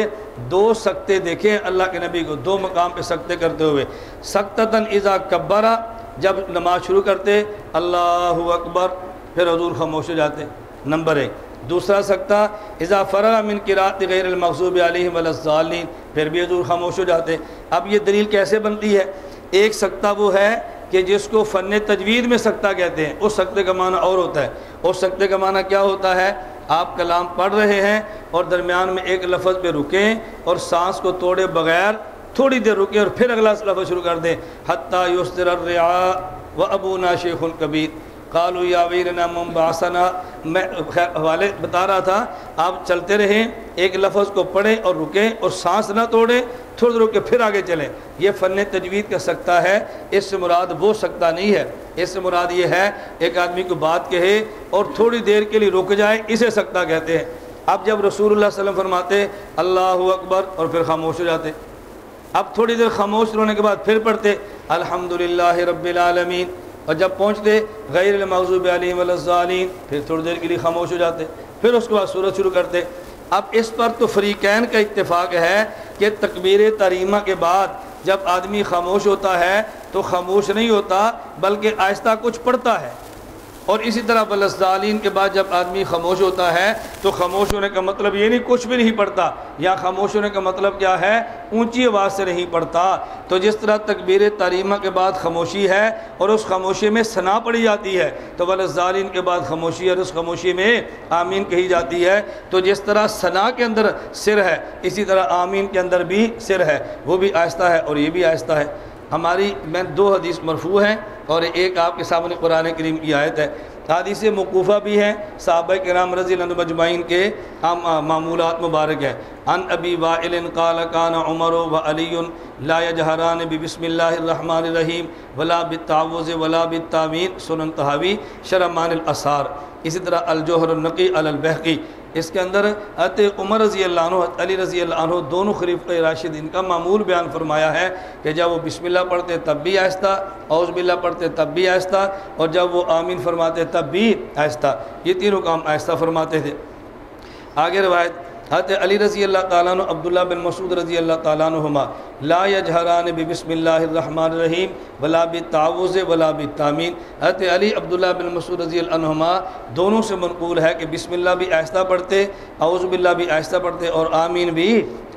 दो सकते देखे अल्लाह के नबी को, दो मकाम पे सकते करते हुए। सक्तन इज़ा कब्बरा, जब नमाज़ शुरू करते, अल्लाह अकबर, फिर हजूर खामोश हो जाते। नंबर एक। दूसरा सकता इज़ा फ़रा मिन किरात गैर मकसूब आलिम फिर भी हजूर खामोश हो जाते। अब ये दलील कैसे बनती है? एक सकता वो है कि जिसको फ़न तजवीद में सकता कहते हैं, उस सकते का माना और होता है। उस सकते का माना क्या होता है? आप कलाम पढ़ रहे हैं और दरमियान में एक लफ्ज़ पे रुकें और सांस को तोड़े बगैर थोड़ी देर रुकें और फिर अगला लफ्ज़ शुरू कर दें। हती युसर व अबू ना शेखुल कबीर। कालू यावीर बासना मैं हवाले बता रहा था, आप चलते रहें, एक लफ्ज़ को पढ़ें और रुकें और सांस ना तोड़ें, थोड़ी रुक के फिर आगे चलें। यह फ़न तजवीद का सकता है, इससे मुराद वो सकता नहीं है। इससे मुराद ये है, एक आदमी को बात कहे और थोड़ी देर के लिए रुक जाए, इसे सकता कहते हैं। अब जब रसूल वसल्लम फरमाते, अल्लाह अकबर, और फिर खामोश हो जाते। अब थोड़ी देर खामोश होने के बाद फिर पढ़ते, अल्हम्दुलिल्लाह रब्बिल आलमीन और जब पहुँचते गैर मौजूब अलीम फिर थोड़ी देर के लिए खामोश हो जाते, फिर उसके बाद सूरत शुरू करते। अब इस पर तो फ्रीकैन का इतफ़ाक़ है कि तकबीर तरीमा के बाद जब आदमी खामोश होता है तो खामोश नहीं होता, बल्कि आहिस्ता कुछ पढ़ता है। और इसी तरह बलसदालीन के बाद जब आदमी खामोश होता है तो खामोश होने का मतलब ये नहीं, कुछ भी नहीं पढ़ता। या खामोश होने का मतलब क्या है? ऊँची आवाज़ से नहीं पढ़ता। तो जिस तरह तकबीर तारीमा के बाद खामोशी है और उस खामोशी में सना पड़ी जाती है तो बलसदालीन के बाद खामोशी और उस खामोशी में आमीन कही जाती है। तो जिस तरह सना के अंदर सिर है, इसी तरह आमीन के अंदर भी सिर है। वो भी आहिस्ता है और ये भी आहिस्ता है। हमारी, मैं दो हदीस मरफू हैं। और एक आपके सामने कुरान करीम की आयत है। हदीस मकूफ़ा भी हैं, साहब के नाम रज़ी मजमाइन के मामूलत मुबारक हैं। अन अबी वाइल उमर व अली लाजहरान बिस्मिल्लाहिर्रहमानिर्रहीम वला बितावज़ वला बितामीन सुनन तहावी शरमान असार। इसी तरह अलजोहरनकी अलबहकी इसके अंदर अत उमर रज़ी अली रज़ी दोनों खरीफ राशिद इनका मामूल बयान फरमाया है कि जब वो बिस्मिल्ला पढ़ते तब भी आहिस्ता औस बिल्ला पढ़ते तब भी आहिस्ता और जब वो आमीन फरमाते तब भी आहिस्ता। ये तीनों काम आहिस्ता फरमाते थे। आगे रवायत हत अली रज़ी अल्लाह ताली अब्दुल्ला बिन मसूद रज़ी अल्लाह तालीमा ला यजहरान रहीम, वला तावुज़ वला तामीन। हत अली अब्दुल्ला बिन मसूद रज़ी अल्लाहुमा दोनों से मनकूल है कि बिस्मिल्लाह भी आहिस्ता पढ़ते अउज़बिल्ला भी आहिस्ता पढ़ते और आमीन भी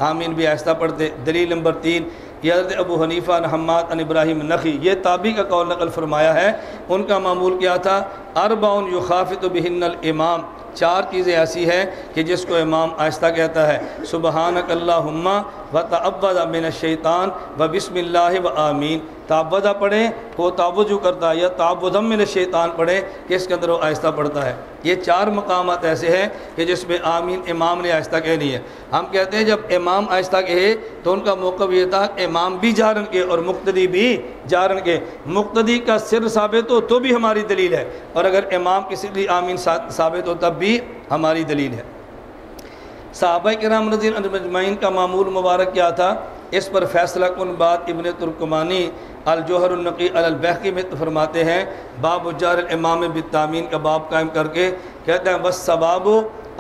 आमीन भी आहिस्ता पढ़ते। दलील नंबर तीन यद अबू हनीफ़ा नहम्मद अन इब्राहिम नखी। ये ताबी का कौल नकल फरमाया है। उनका मामूल क्या था? अरबाउन युखाफ़त बिहिन इमाम। चार चीज़ें ऐसी हैं कि जिसको इमाम आहिस्ता कहता है। सुबहान अल्लाहुम्मा व तब्बा मिन शैतान व बिसमिल्ल व आमीन। ताबदा पढ़ें को तावजु करता है, या ताबुदम मिन शैतान पढ़ें, कि इसके अंदर वो आहिस्ता पढ़ता है। ये चार मकाम ऐसे हैं कि जिसमें आमीन, इमाम ने आहिस्ता कहनी है। हम कहते हैं, जब इमाम आहिस्ता कहे तो उनका मौक़ ये था इमाम भी जारन के और मुख्तदी भी जारन के। मुख्तदी का सिर साबित हो तो भी हमारी दलील है। और अगर इमाम किसी भी आमीन साबित हो, तब भी हमारी दलील है। साहब कराम रजीन अजमैन का मामूल मुबारक क्या था? इस पर फैसला कन बात इबन तुर्कमानी अलजोहरनकी अलबहकी में फरमाते हैं, बाब इमाम बितामीन का बाब कायम करके कहते हैं बस सबाब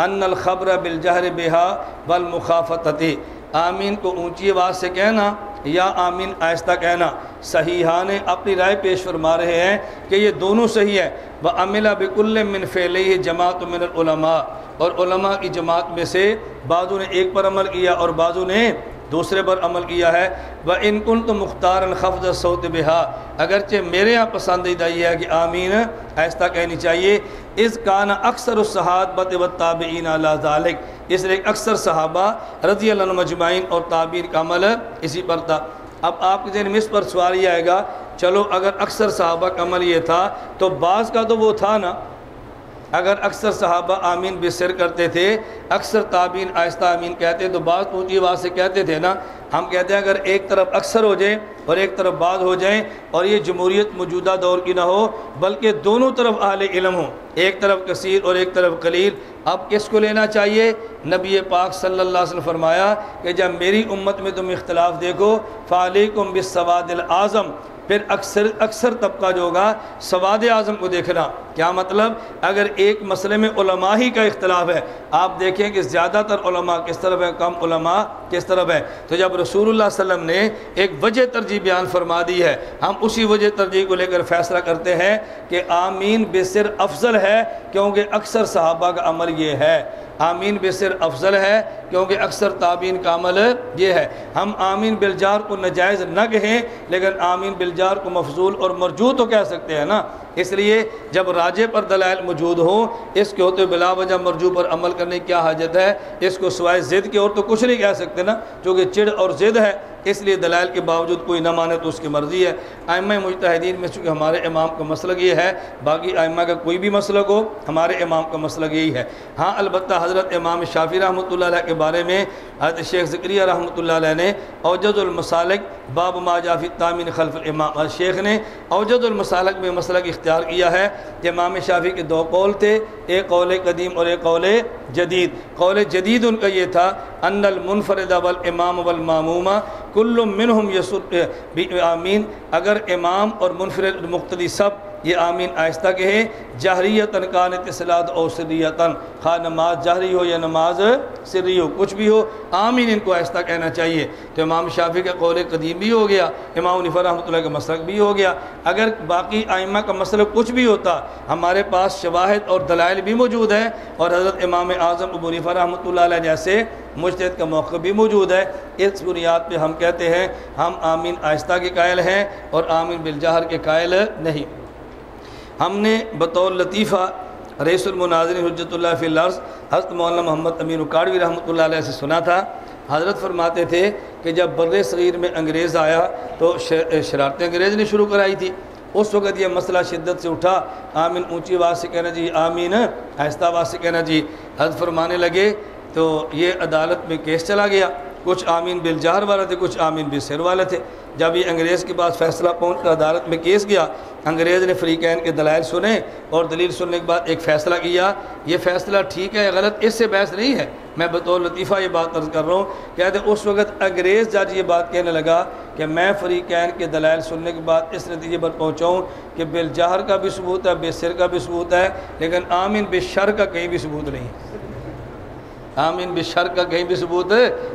अनल ख़बर बिलजहर बेहा मुखाफ़ती आमीन को ऊँची आवाज़ से कहना या आमीन आहिस्ता कहना सही ने अपनी राय पेश फरमा रहे हैं कि ये दोनों सही है। व अमिला बिकुल मिन फ़ैल जमात मिनलमा और की जमात में से बाजू ने एक पर अमल किया और बाजू ने दूसरे पर अमल किया है। व इनकुन तो मुख्तार खफ़ सौत बिहा। अगरचे मेरे यहाँ पसंदीदा ये है कि आमीन, ऐसा कहनी चाहिए इस कान अक्सर सहाद बत व ताबीन अलाक इसलिए अक्सर सहाबा रज़ी मजमाइन और ताबीर का अमल इसी पर था। अब आपके जहन में इस पर सवाल ये आएगा, चलो अगर अक्सर सहाबा का अमल ये था तो बाज़ का तो वो था ना। अगर अक्सर सहाबा आमीन बिसर करते थे, अक्सर ताबीन आहिस्ता आमीन कहते तो बात ऊँची बात से कहते थे ना, हम कहते हैं अगर एक तरफ़ अक्सर हो जाए और एक तरफ़ बाद हो जाए, और ये जमहूरीत मौजूदा दौर की ना हो, बल्कि दोनों तरफ़ आल इलम हो, एक तरफ़ कसीर और एक तरफ़ कलील। अब किसको लेना चाहिए? नबी पाक सल्लल्लाहु अलैहि वसल्लम फरमाया कि जब मेरी उम्मत में तुम इख्तलाफ देखो, फ़ालिकुम बिसवादिल आज़म फिर अक्सर अक्सर तबका जो होगा, सवाद आज़म को देखना। क्या मतलब? अगर एक मसले में उलमा ही का इख्तलाफ है, आप देखें कि ज़्यादातर उलमा किस तरफ़ है, कम उलमा किस तरफ़ है। तो जब रसूलुल्लाह सल्लम ने एक वजह तरजीह बयान फरमा दी है, हम उसी वजह तरजीह को लेकर फैसला करते हैं कि आमीन बेसर अफजल है, क्योंकि अक्सर सहाबा का अमल ये है। आमीन बेसर अफजल है, क्योंकि अक्सर ताबीन का अमल ये है। हम आमीन बिलजार को नजायज़ न कहें, लेकिन आमीन बिलजार को मफजूल और मरजू तो कह सकते हैं ना। इसलिए जब राजे पर दलाल मौजूद हो, इसके होते बिला वजह मरजू पर अमल करने की क्या हाजत है? इसको सवाए ज़िद के और तो कुछ नहीं कह सकते ना चूँकि चिड़ और ज़िद है। इसलिए दलाल के बावजूद कोई ना माने तो उसकी मर्ज़ी है। आयम मुजतदीन में चूँकि हमारे इमाम का मसलक ये है, बाकी आयमा का कोई भी मसलक हो, हमारे इमाम का मसलक यही है। हाँ अलबत् हज़रत इमाम शाफ़ी रहमत के बारे में हज़रत शेख ज़क्रिया रहमत ने अवजदमसालक बाब माजाफ़ी तामिन खलफ इमाम शेख ने अवजदमसालक में मसलक इख्तियार किया है कि इमाम शाफ़ी के दो कौल थे, एक कौल कदीम और एक कौल जदीद। कौल जदीद उनका ये था अनल मुनफरद अवल इमाम वल मामूमा कुल्लुम मिनहुम आमीन अगर इमाम और मुनफरद मुख्तदी सब ये आमीन आहिस्ता के जहरीतन कान तसलात और सरीतन खा नमाज़ जहरी हो या नमाज़ सरी हो कुछ भी हो आमीन इनको आहिस्ता कहना चाहिए तो इमाम शाफी का कौल कदीम भी हो गया इमाम नफ़र रहमत का मसलक भी हो गया अगर बाकी आइमा का मसलक कुछ भी होता हमारे पास शवाहद और दलाइल भी मौजूद है और हज़रत इमाम आज़म अबू नफ़र रहमत जैसे मुश्त का मौक़ भी मौजूद है। इस बुनियाद पर हम कहते हैं, हम आमीन आहिस्ता के कायल हैं और आमीन बिलजहर के कायल नहीं। हमने बतौर लतीफ़ा रईसमनाजन हजतल्लाफ़िलर्स हस्त मौलाना मोहम्मद अमीन उकाड़वी रहमत से सुना था। हज़रत फरमाते थे कि जब बर सग़ीर में अंग्रेज़ आया तो शरारतें अंग्रेज़ ने शुरू कराई थी। उस वक़्त यह मसला शिद्दत से उठा। आमीन ऊँची आवाज़ से कहना चाहिए आमीन आहिस्ता आवाज़ से कहना चाहिए हज फरमाने लगे तो ये अदालत में केस चला गया। कुछ आमीन बिलजहर वाले थे, कुछ आमीन बिल सिर वाले थे। जब ये अंग्रेज़ के पास फैसला पहुँच, अदालत में केस गया, अंग्रेज़ ने फ़रीकैन के दलाइल सुने और दलील सुनने के बाद एक फ़ैसला किया, ये फ़ैसला ठीक है गलत? इससे बहस नहीं है। मैं बतौर लतीफ़ा ये बात अर्ज़ कर रहा हूँ। कहते, उस वक्त अंग्रेज़ जज ये बात कहने लगा कि मैं फ़रीकैन के दलाइल सुनने के बाद इस नतीजे पर पहुँचाऊँ कि बिलजहर का भी सबूत है बेसर का भी सबूत है, लेकिन आमिन बेशर का कहीं भी सबूत नहीं है। आमीन बिशर का कहीं भी सबूत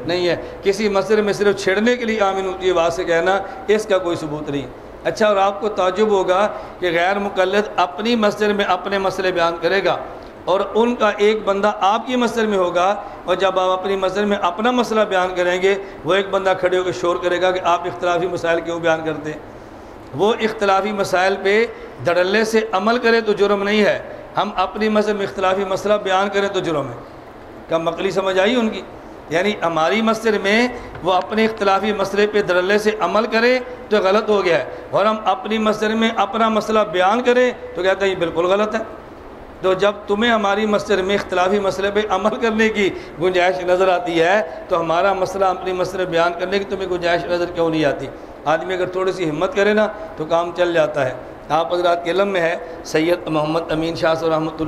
नहीं है। किसी मसले में सिर्फ़ छेड़ने के लिए आमीन ऊँची आवाज़ से कहना, इसका कोई सबूत नहीं। अच्छा और आपको ताजुब होगा कि गैर मुकलद अपनी मस्जिद में अपने मसले बयान करेगा और उनका एक बंदा आपकी मस्जिद में होगा और जब आप अपनी मस्जिद में अपना मसला बयान करेंगे, वो एक बंदा खड़े होकर शोर करेगा कि आप इख्तलाफी मसाइल क्यों बयान करते हैं? वो इख्तलाफी मसाइल पर धड़ल्ले से अमल करें तो जुर्म नहीं है। हम अपनी मस्जिद में इख्तलाफी मसला बयान करें तो जुर्म है। क्या मकली समझ आई उनकी। यानी हमारी मस्जिद में वो अपने इख्तलाफी मसले पे दरल्ले से अमल करें तो गलत हो गया है। और हम अपनी मस्जिद में अपना मसला बयान करें तो कहते हैं, ये बिल्कुल गलत है। तो जब तुम्हें हमारी मस्जिद में इख्तलाफी मसले पे अमल करने की गुंजाइश नज़र आती है तो हमारा मसला अपनी मसले बयान करने की तुम्हें गुंजाइश नज़र क्यों नहीं आती? आदमी अगर थोड़ी सी हिम्मत करे ना तो काम चल जाता है। आप हजरात के लम में है। सैयद मोहम्मद अमीन शाह रहमत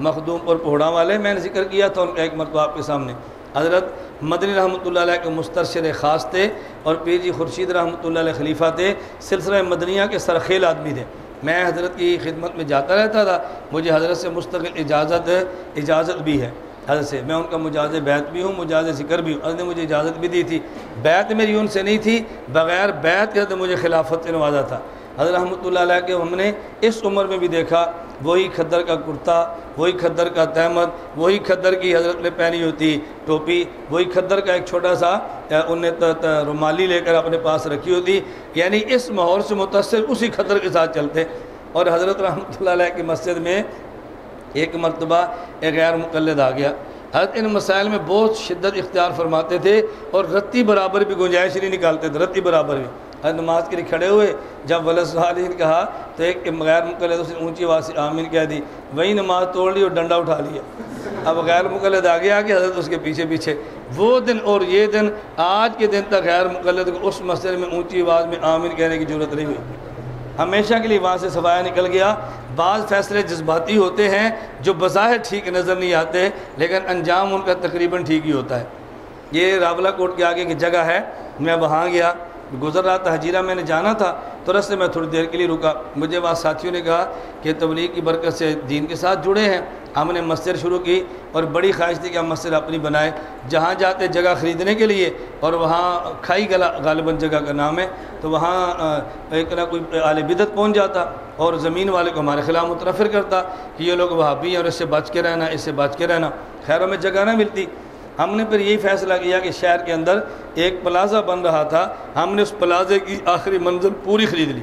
मखदूम और पोहड़ा वाले मैंने ज़िक्र किया था उनका एक मरतबा आपके सामने। हज़रत मदनी रहमत के मुस्तरशर ख़ास थे और पीर जी खुर्शीद रहमत खलीफा थे। सिलसिला मदनिया के सरखेल आदमी थे। मैं हज़रत की खिदमत में जाता रहता था। मुझे हज़रत से मुस्तकिल इजाज़त इजाज़त भी है। हज़रत से मैं उनका मुजाज बैत भी हूँ, मुजाज ज़िक्र भी हूँ। ने मुझे इजाज़त भी दी थी। बैत मेरी उनसे नहीं थी, बग़ैर बैत के मुझे खिलाफत से नवाजा था। हज़रत रहमत के हमने इस उम्र में भी देखा, वही खद्दर का कुर्ता, वही खद्दर का तहमद वही खद्दर की हज़रत ने पहनी होती टोपी, वही खद्दर का एक छोटा सा उन्हें रुमाली लेकर अपने पास रखी होती। यानी इस माहौल से मुतासर उसी खद्दर के साथ चलते। और हज़रत रहमत की मस्जिद में एक मरतबा, एक गैर मुकलद आ गया। हज़रत इन मसाइल में बहुत शिद्दत इख्तियार फरमाते थे और रत्ती बराबर भी गुंजाइश नहीं निकालते थे, रत्ती बराबर भी। हर नमाज़ के लिए खड़े हुए। जब वलसालीन कहा तो एक गैर मुकलद उसने ऊँची आवाज़ से आमीन कह दी। वही नमाज़ तोड़ ली और डंडा उठा लिया। अब गैर मुकलद आगे आके हज़रत उसके पीछे पीछे। वो दिन और ये दिन, आज के दिन तक गैर मुकलद को उस मसले में ऊँची आवाज़ में आमीन कहने की ज़रूरत नहीं हुई। हमेशा के लिए वहाँ से सफाया निकल गया। बाज़ फैसले जज्बाती होते हैं, जो बज़ाहिर ठीक नज़र नहीं आते, लेकिन अंजाम उनका तकरीबन ठीक ही होता है। ये रावला कोट के आगे की जगह है। मैं वहाँ गया। गुजर रहा था, हजीरा मैंने जाना था तो रस्ते में थोड़ी देर के लिए रुका। मुझे वहाँ साथियों ने कहा कि तबलीग की बरकत से दीन के साथ जुड़े हैं। हमने मस्जिद शुरू की और बड़ी ख्वाहिश थी कि हम मस्जिद अपनी बनाए। जहाँ जाते जगह ख़रीदने के लिए और वहाँ खाई गला, गालिबन जगह का नाम है तो वहाँ एक ना कोई आल बिदत पहुँच जाता और ज़मीन वाले को हमारे ख़िलाफ़ मुतरफ़र करता कि ये लोग वहाँ भी हैं और इससे बच के रहना, इससे बच के रहना। खैरों में जगह ना मिलती। हमने फिर यही फैसला किया कि शहर के अंदर एक प्लाज़ा बन रहा था। हमने उस प्लाज़े की आखिरी मंजिल पूरी ख़रीद ली।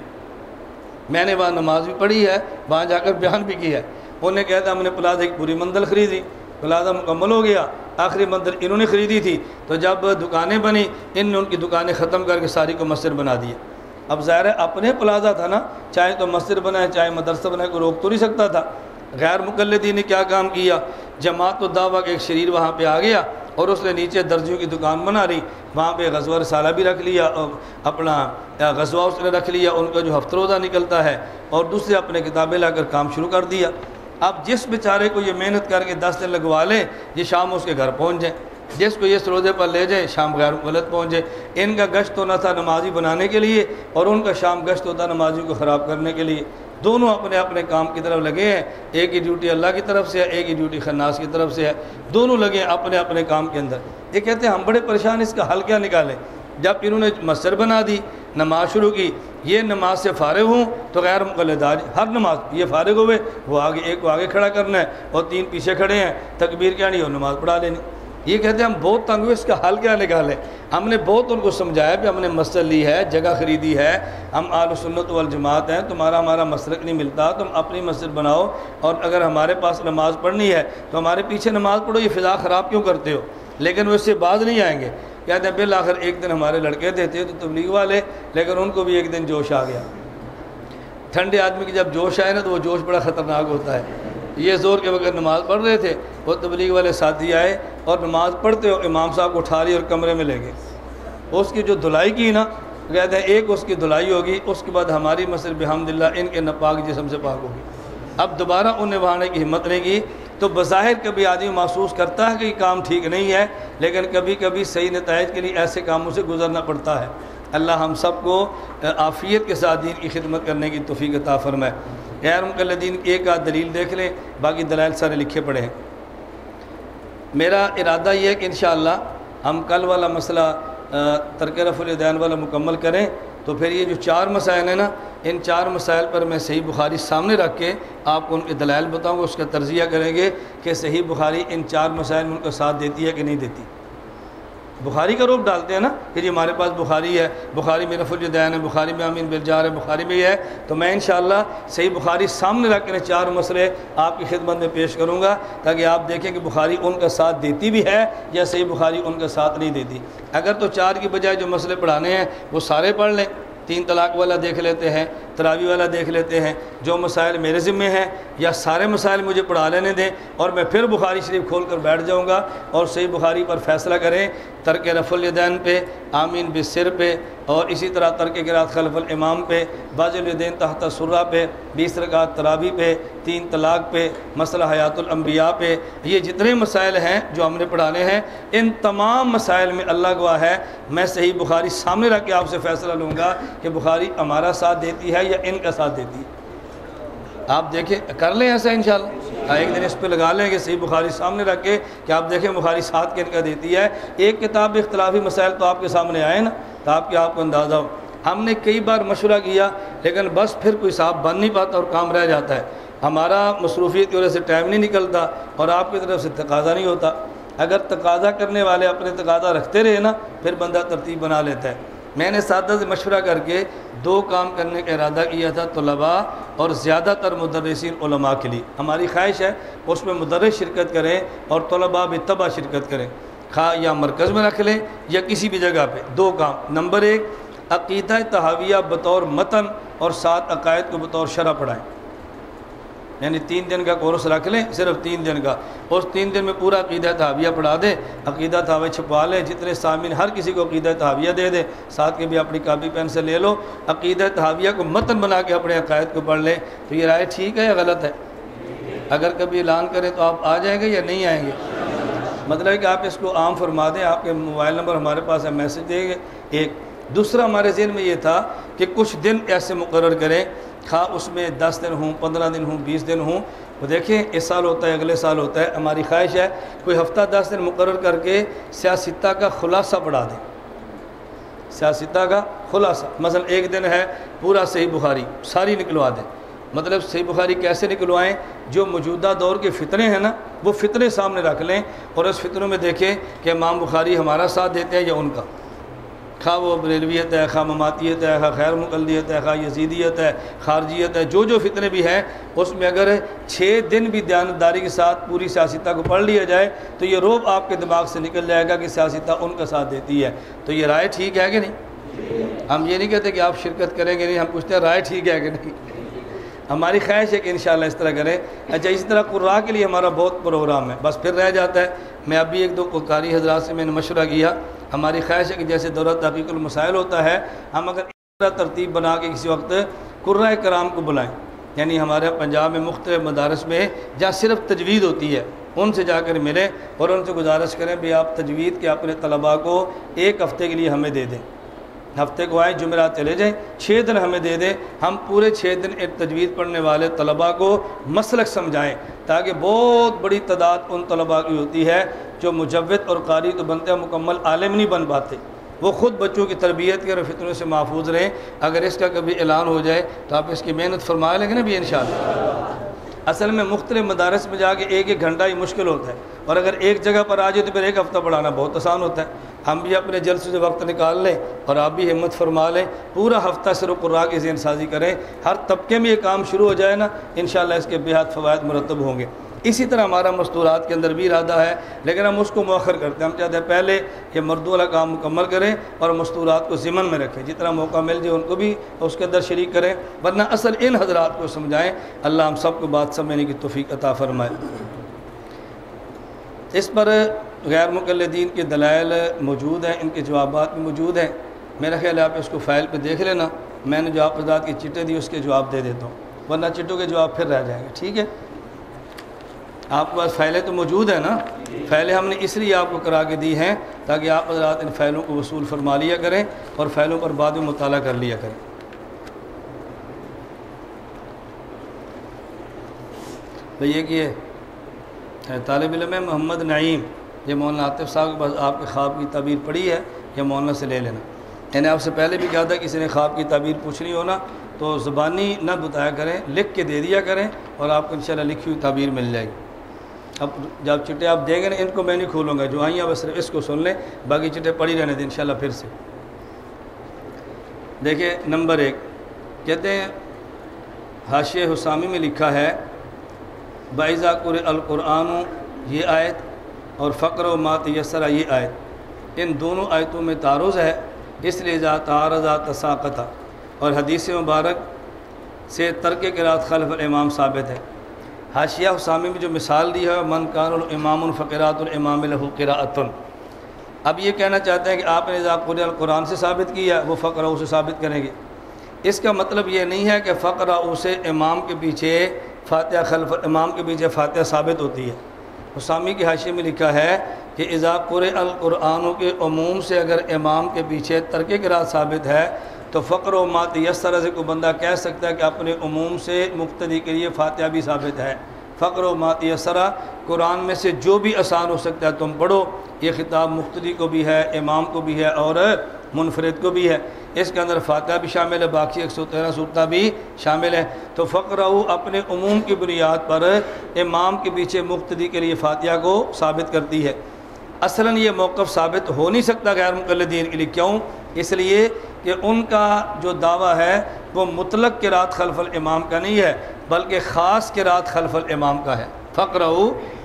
मैंने वहाँ नमाज़ भी पढ़ी है, वहाँ जाकर बयान भी किया है। उन्हें कहा था, हमने प्लाज़े की पूरी मंजिल ख़रीदी। प्लाज़ा मुकम्मल हो गया, आखिरी मंजिल इन्होंने ख़रीदी थी। तो जब दुकानें बनी, इनने उनकी दुकानें ख़त्म करके सारी को मस्जिद बना दिया अब ज़ाहिर अपने प्लाज़ा था ना, चाहे तो मस्जिद बनाए, चाहे मदरसा बनाए को रोक तो नहीं सकता था। गैर मुकलदी ने क्या काम किया? जमात दावा का एक शरीर वहाँ पर आ गया और उसने नीचे दर्जियों की दुकान बना रही वहाँ पे गजवा रसाला भी रख लिया और अपना गजवा उसने रख लिया, उनका जो हफ्त रोज़ा निकलता है और दूसरे अपने किताबें लाकर काम शुरू कर दिया। अब जिस बेचारे को ये मेहनत करके दस दिन लगवा लें, ये शाम उसके घर पहुँच जाए। जिसको ये सरोजे पर ले जाए, शाम गैर गलत पहुँचे इनका गश्त होना था नमाजी बनाने के लिए और उनका शाम गश्त होता नमाजी को ख़राब करने के लिए। दोनों अपने अपने काम की तरफ़ लगे हैं। एक ही ड्यूटी अल्लाह की तरफ़ से है, एक ही ड्यूटी खन्नास की तरफ़ से है। दोनों लगे अपने अपने काम के अंदर। ये कहते हैं, हम बड़े परेशान इसका हल क्या निकालें? जब इन्होंने मस्जिद बना दी, नमाज़ शुरू की, ये नमाज़ से फारग हूँ तो गैर मुकलदाज हर नमाज़, ये फारग हुए वो आगे, एक को आगे खड़ा करना है और तीन पीछे खड़े हैं, तकबीर क्या नहीं और नमाज़ पढ़ा लेनी। ये कहते हैं, हम बहुत तंग हुए, इसका हल क्या निकालें? हमने बहुत उनको समझाया कि हमने मस्जिद ली है, जगह ख़रीदी है, हम आल सुन्नत वल जमात हैं, तुम्हारा हमारा मसरक नहीं मिलता, तुम अपनी मस्जिद बनाओ, और अगर हमारे पास नमाज़ पढ़नी है तो हमारे पीछे नमाज़ पढ़ो, ये फ़िज़ा ख़राब क्यों करते हो? लेकिन वो इससे बाज नहीं आएँगे। कहते हैं बिल आखिर एक दिन हमारे लड़के देते तो तबलीग वाले, लेकिन उनको भी एक दिन जोश आ गया। ठंडे आदमी की जब जोश आए ना तो वो जोश बड़ा ख़तरनाक होता है। ये ज़ोर के बगैर नमाज़ पढ़ रहे थे, वो तबलीग वाले साथी आए और नमाज़ पढ़ते हो इमाम साहब को उठा रही और कमरे में ले गए। उसकी जो धुलाई की ना, कहते हैं, एक उसकी धुलाई होगी, उसके बाद हमारी मसर बहमदिल्ला इनके नपाक जिसम से पाक होगी। अब दोबारा उन्हें वहाने की हिम्मत नहीं की तो बज़ाहिर कभी आदमी महसूस करता है कि काम ठीक नहीं है, लेकिन कभी कभी सही नतज के लिए ऐसे कामों से गुजरना पड़ता है। अल्लाह हम सबको आफ़ियत के साथ दीन की खिदमत करने की तोफ़ी का ताफ़रमाए गैर मुकलदीन एक आध दलील देख लें, बाकी दलाल सारे लिखे पड़े हैं। मेरा इरादा यह है कि इन हम कल वाला मसला तरक रफुलदैन वाला मुकम्मल करें तो फिर ये जो चार मसाइल हैं ना, इन चार मसाइल पर मैं सही बुखारी सामने रख के आपको उनके दलाल बताऊँगा, उसका तर्जिया करेंगे कि सही बुखारी इन चार मसाइल में उनका साथ देती है कि नहीं देती। बुखारी का रूप डालते हैं ना, कि जी हमारे पास बुखारी है, बुखारी में रफुलदैन है, बुखारी में अमीन बिलजार है, बुखारी में है तो मैं इन सही बुखारी सामने रख कर चार मसले आपकी खिदमत में पेश करूँगा, ताकि आप देखें कि बुखारी उनका साथ देती भी है या सही बुखारी उनका साथ नहीं देती। अगर तो चार की बजाय जो मसले पढ़ाने हैं, वो सारे पढ़ लें, तीन तलाक वाला देख लेते हैं तरावी वाला देख लेते हैं, जो मसाइल मेरे ज़िम्मे हैं, या सारे मसाइल मुझे पढ़ा लेने दें, और मैं फिर बुखारी शरीफ खोल कर बैठ जाऊँगा, और सही बुखारी पर फैसला करें, तर्क रफुलदैन पे, आमीन बिसर पे, और इसी तरह तर्क गिरात खलफल इमाम पे बाजुलदैन तहत सुर्रा पे, बीस रकात तरावी पे, तीन तलाक पे, मसला हयातुलम्बिया पे, ये जितने मसाइल हैं जो हमने पढ़ाने हैं, इन तमाम मसाइल में अल्लाह गवाह है, मैं सही बुखारी सामने रख के आपसे फ़ैसला लूँगा कि बुखारी हमारा साथ देती है या इनका साथ देती है आप देखें कर लें ऐसा इन एक दिन इस पर लगा लें कि सही बुखारी सामने रख के कि आप देखें बुखारी साथ के इनका देती है। एक किताब इख्तलाफी मसाइल तो आपके सामने आए ना तो आपके आपको अंदाज़ा हो। हमने कई बार मशवरा किया लेकिन बस फिर कोई साहब बन नहीं पाता और काम रह जाता है। हमारा मसरूफियत की वजह से टाइम नहीं निकलता और आपकी तरफ़ से तकाजा नहीं होता। अगर तकाजा करने वाले अपने तकाजा रखते रहे ना फिर बंदा तरतीब बना लेता है। मैंने सादा से मशवरा करके दो काम करने का इरादा किया था तलबा और ज़्यादातर मदरसिन के लिए। हमारी ख्वाहिश है उसमें मदरस शिरकत करें और तलबा भी तबा शिरकत करें। खा या मरकज़ में रख लें या किसी भी जगह पर दो काम। नंबर एक, अकीदा तहाविया बतौर मतन और सात अकायद को बतौर शरा पढ़ाएँ। यानी तीन दिन का कोर्स रख लें, सिर्फ़ तीन दिन का। उस तीन दिन में पूरा अकीदा तहाविया पढ़ा दें, अकीदा तहाविया छुपा लें, जितने सामिन हर किसी को अकीदा तहाविया दे दें, साथ के भी अपनी कापी पेन से ले लो, अकीदा तहाविया को मतन बना के अपने अकायद को पढ़ लें तो ये राय ठीक है या गलत है? अगर कभी ऐलान करें तो आप आ जाएँगे या नहीं आएँगे? मतलब कि आप इसको आम फरमा दें, आपके मोबाइल नंबर हमारे पास है, मैसेज देंगे। एक, दूसरा हमारे जहन में ये था कि कुछ दिन ऐसे मुकर करें खा उसमें दस दिन हूँ, पंद्रह दिन हूँ, बीस दिन हूँ। वो देखें, इस साल होता है, अगले साल होता है, हमारी ख्वाहिश है, कोई हफ़्ता दस दिन मुकर करके सियासता का खुलासा पढ़ा दें। सियासता का खुलासा मसल एक दिन है, पूरा सही बुखारी, सारी निकलवा दें। मतलब सही बुखारी कैसे निकलवाएँ? जो मौजूदा दौर के फ़ितरे हैं ना, वो फ़ितरे सामने रख लें और उस फितरों में देखें कि इमाम बुखारी हमारा साथ देते हैं या उनका। खा वो बरेलवियत है खा ममातियत है खा खैर मुकलियत है खा यजीदियत है, खारजियत है जो जो फितने भी हैं, उसमें अगर छः दिन भी दयानतदारी के साथ पूरी सियासता को पढ़ लिया जाए तो ये रोब आपके दिमाग से निकल जाएगा कि सियासता उनका साथ देती है। तो ये राय ठीक है कि नहीं? हम ये नहीं कहते कि आप शिरकत करेंगे नहीं, हम पूछते हैं राय ठीक है कि नहीं? हमारी ख्वाहिश है कि इन इस तरह करें। अच्छा इसी तरह कुर्रा के लिए हमारा बहुत प्रोग्राम है, बस फिर रह जाता है। मैं अभी एक दो कारी हजरात से मैंने मशवरा किया। हमारी ख्वाहिश है कि जैसे दौरा तहकीकमसाइल होता है, हम अगर तरतीब बना के किसी वक्त कुर्रा कराम को बुलाएँ। यानी हमारे पंजाब में, मुख्त मदारस में जहाँ सिर्फ़ तजवीज़ होती है, उनसे जाकर मिलें और उनसे गुजारिश करें भी आप तजवीज़ के अपने तलबा को एक हफ़्ते के लिए हमें दे दें। हफ़्ते को आए, जुमेरात चले जाएँ छः दिन हमें दे दें। हम पूरे छः दिन एक तजवीज़ पढ़ने वाले तलबा को मसलक समझाएँ, ताकि बहुत बड़ी तादाद उन तलबा की होती है जो मुजवद और कारी तो बनते हैं, मुकम्मल आलम नहीं बन पाते। वो ख़ुद बच्चों की तरबियत के और फितरों से महफूज रहें। अगर इसका कभी ऐलान हो जाए तो आप इसकी मेहनत फरमा लेंगे ना भी इन असल में मुख्तलि मदारस में जाके एक एक घंटा ही मुश्किल होता है। और अगर एक जगह पर आ जाए तो फिर एक हफ़्ता पढ़ाना बहुत आसान होता है। हम भी अपने जल्द से वक्त निकाल लें और आप भी हिम्मत फरमा लें। पूरा हफ़्ता सिर्फ़ कुर्रा की जहन साजी करें। हर तबके में ये काम शुरू हो जाए ना इन इसके बेहद फ़वाद मुरतब होंगे। इसी तरह हमारा मस्तूरात के अंदर भी इरादा है, लेकिन हम उसको मौखर करते हैं। हम चाहते हैं पहले ये मर्दों वाला काम मुकम्मल करें और मस्तूरात को ज़िमन में रखें। जितना मौका मिल जाए उनको भी उसके अंदर शरीक करें, वरना असल इन हजरात को समझाएँ। अल्लाह हम सबको बात समझने की तोफ़ी अता फ़रमाए। इस पर गैर मुकलदीन के दलाइल मौजूद हैं, इनके जवाब भी मौजूद हैं। मेरा ख्याल है आप इसको फ़ाइल पर देख लेना। मैंने जो आप की चिट्टे दी, उसके जवाब दे देता हूँ। वरना चिट्टों के जवाब फिर रह जाएँगे। ठीक है? आपके पास फ़ैलें तो मौजूद है ना? फ़ैलें हमने इसलिए आपको करा के दी हैं ताकि आप हजरात इन फ़ैलों को वसूल फरमा लिया करें और फ़ैलों पर बाद में मुताल कर लिया करें। कि ये तालब इलम है मोहम्मद नईम, ये मौलाना आतिफ साहब के पास आपके ख्वाब की तबीर पड़ी है यह मौलाना से ले लेना। मैंने आपसे पहले भी कहा था किसी ने ख्वाब की तबीर पूछनी हो ना तो ज़बानी न बताया करें, लिख के दे दिया करें और आपको इंशाल्लाह लिखी हुई तबीर मिल जाएगी। अब जब चिट्टे आप देंगे ना, इनको मैं नहीं खोलूँगा, जो आई बस सिर्फ़ इसको सुन लें, बाकी चिट्टे पड़ी रहने दें, इंशाल्लाह फिर से। देखिए, नंबर एक, कहते हैं हाशिय हुसामी में लिखा है, बाइज़ा कुरआन, ये आयत, और फ़क्र मात यसरा ये आयत। इन दोनों आयतों में तारुज़ है, इसलिए जा तारज़ा तसाक़ता। और हदीस मुबारक से तर्क के रात खलफ इमाम साबित है। हाशिया हुसामी में जो मिसाल दी है, मन कान इमाम फ़क़रातमाम अब ये कहना चाहते हैं कि आपने कुरान से साबित किया वो फ़करा उसे साबित करेंगे। इसका मतलब ये नहीं है कि फ़करा उसे इमाम के पीछे फ़ातह खलफ, इमाम के पीछे फ़ातह साबित होती है। उसामी की हाशिए में लिखा है कि इज़ाकुर अलकुरानों के अमूम से अगर इमाम के पीछे तर्क गिरा साबित है तो फ़क्र व मात यस तरह से कोई बंदा कह सकता है कि अपने अमूम से मुख्तदी के लिए फ़ातह भी साबित है। फ़क्र व मात यसरा कुरान में से जो भी आसान हो सकता है तुम पढ़ो, ये ख़िताब मुख्तदी को भी है, इमाम को भी है और मुनफरद को भी है। इसके अंदर फातह भी शामिल है, बाकी एक सौ तेरह सूरत भी शामिल है। तो फ़क्र अपने उमूम की बुनियाद पर इमाम के पीछे मुख्तदी के लिए फातिहा को साबित करती है। असला ये मौक़ साबित हो नहीं सकता गैर मुकलदीन के लिए। क्यों? इसलिए कि उनका जो दावा है, वो मुतलक के रात खलफल इमाम का नहीं है, बल्कि ख़ास के रात खलफल इमाम का है। फ़क्र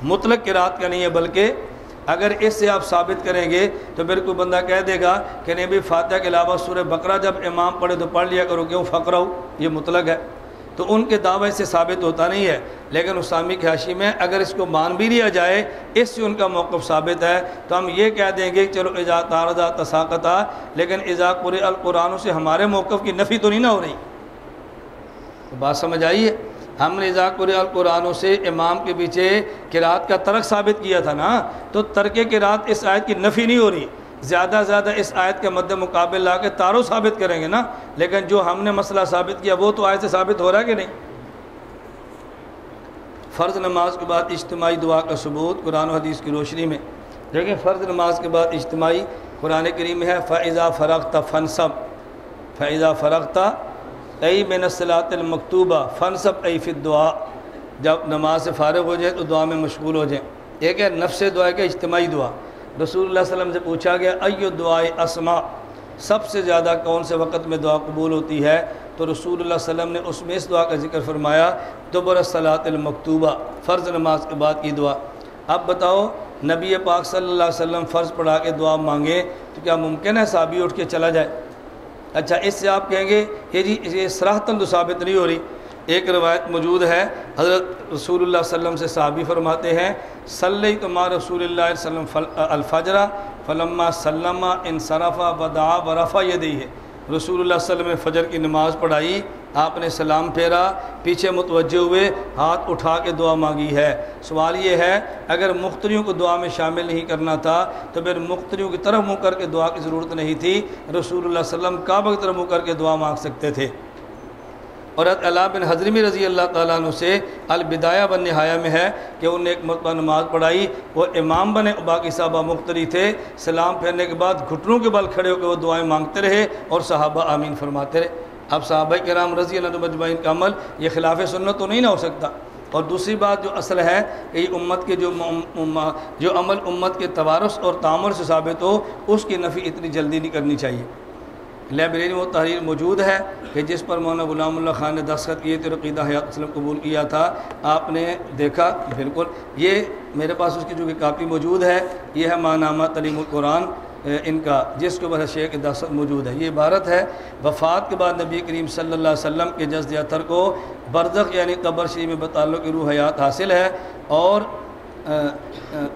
मुतलक के रात का नहीं है, बल्कि अगर इससे आप साबित करेंगे तो फिर कोई बंदा कह देगा कि नहीं भाई, फातह के अलावा सूर्य बकरा जब इमाम पढ़े तो पढ़ लिया करो, क्यों? फ़क्र ये मुतलक है। तो उनके दावे से साबित होता नहीं है। लेकिन उसामी की हाशी में अगर इसको मान भी लिया जाए, इससे उनका मौक़ साबित है। तो हम ये कह देंगे, चलो इजा तारदा तसाकता, लेकिन इजा पूरे अलकुरानों से हमारे मौक़ की नफ़ी तो नहीं ना हो रही। तो बात समझ आई? है हमने कुरानों से इमाम के पीछे किरात का तर्क साबित किया था ना? तो तर्क किरात इस आयत की नफ़ी नहीं हो रही। ज़्यादा से ज़्यादा इस आयत के मद्द मुकाबले ला के तारो साबित करेंगे ना, लेकिन जो हमने मसला साबित किया, वो तो आयत से साबित हो रहा है कि नहीं? फ़र्ज़ नमाज़ के बाद इज्तमाही दुआ का सबूत कुरान हदीस की रोशनी में। देखें फ़र्ज़ नमाज़ के बाद इज्तमाही कुरान करीम है, फ़ैज़ा फ़रख्ता फ़नसब। फ़ैज़ा फ़रख्ता ऐ मिनसलातमकतूबा फ़न सब ऐ दुआ। जब नमाज़ से फ़ारग हो जाए तो दुआ में मशगूल हो जाए। एक है नफ्स दुआ के इज्तमाही दुआ। रसूल वसम से पूछा गया अयो दुआ असमा, सबसे ज़्यादा कौन से वक़्त में दुआ कबूल होती है? तो रसूल वसम ने उसमें इस दुआ का ज़िक्र फरमाया दुबरसलातमकतूबा फ़र्ज़ नमाज़ के बाद की दुआ। अब बताओ, नबी पाक सल्लल्लाहु अलैहि वसल्लम फ़र्ज़ पढ़ा के दुआ मांगे तो क्या मुमकिन है साबी उठ के चला जाए? अच्छा इससे आप कहेंगे ये जी, ये सराहतन तो साबित नहीं हो रही। एक रवायत मौजूद है, हज़रत रसूल वसम से साहबी फरमाते हैं सल कमा रसूल अलफ़जरा, फ़लम्मा सल्लमा इन सराफ़ा बदा बरफ़ा ये दी है रसूल वसम फ़जर की नमाज़ पढ़ाई, आपने सलाम फेरा, पीछे मुतवजह हुए, हाथ उठा के दुआ मांगी है। सवाल ये है, अगर मुख्तरियों को दुआ में शामिल नहीं करना था तो फिर मुख्तरियों की तरफ़ मुँह करके दुआ की ज़रूरत नहीं थी। रसूल वसम की तरफ़ मुँह करके दुआ मांग सकते थे। और अला बिन हजरमी रज़ी अल्लाह तु से अलबिदाया बन नहाया में है कि उन्हें एक मरतबा नमाज़ पढ़ाई। वो इमाम बने बाकी साहबा मुख्तरी थे। सलाम फेरने के बाद घुटनों के बल खड़े होकर वो दुआएँ मांगते रहे और साहबा आमीन फरमाते रहे। अब साहबा के कराम रज़ी मजमाइन का अमल, ये खिलाफ सुन्नत तो नहीं ना हो सकता। और दूसरी बात जो असल है कि उम्मत के जो जो अमल उम्मत के तवारस और तामर से साबित हो, उसकी नफ़ी इतनी जल्दी नहीं करनी चाहिए। लाइब्रेरी में तहरीर मौजूद है कि जिस पर मौलाना गुलाम ख़ान ने दस्खत किए थे रकीदा हयात कबूल किया था आपने देखा? बिल्कुल। ये मेरे पास उसकी जो कि कापी मौजूद है ये है मानामा तलीम कुरान इनका जिसके ऊपर शेख की दस्तखत मौजूद है। ये इबारत है वफ़ात के बाद नबी करीम सल्लल्लाहु अलैहि वसल्लम के जज्द अतर को बरदक यानी कबर शरीफ में बताल की रूह हयात हासिल है और आ, आ,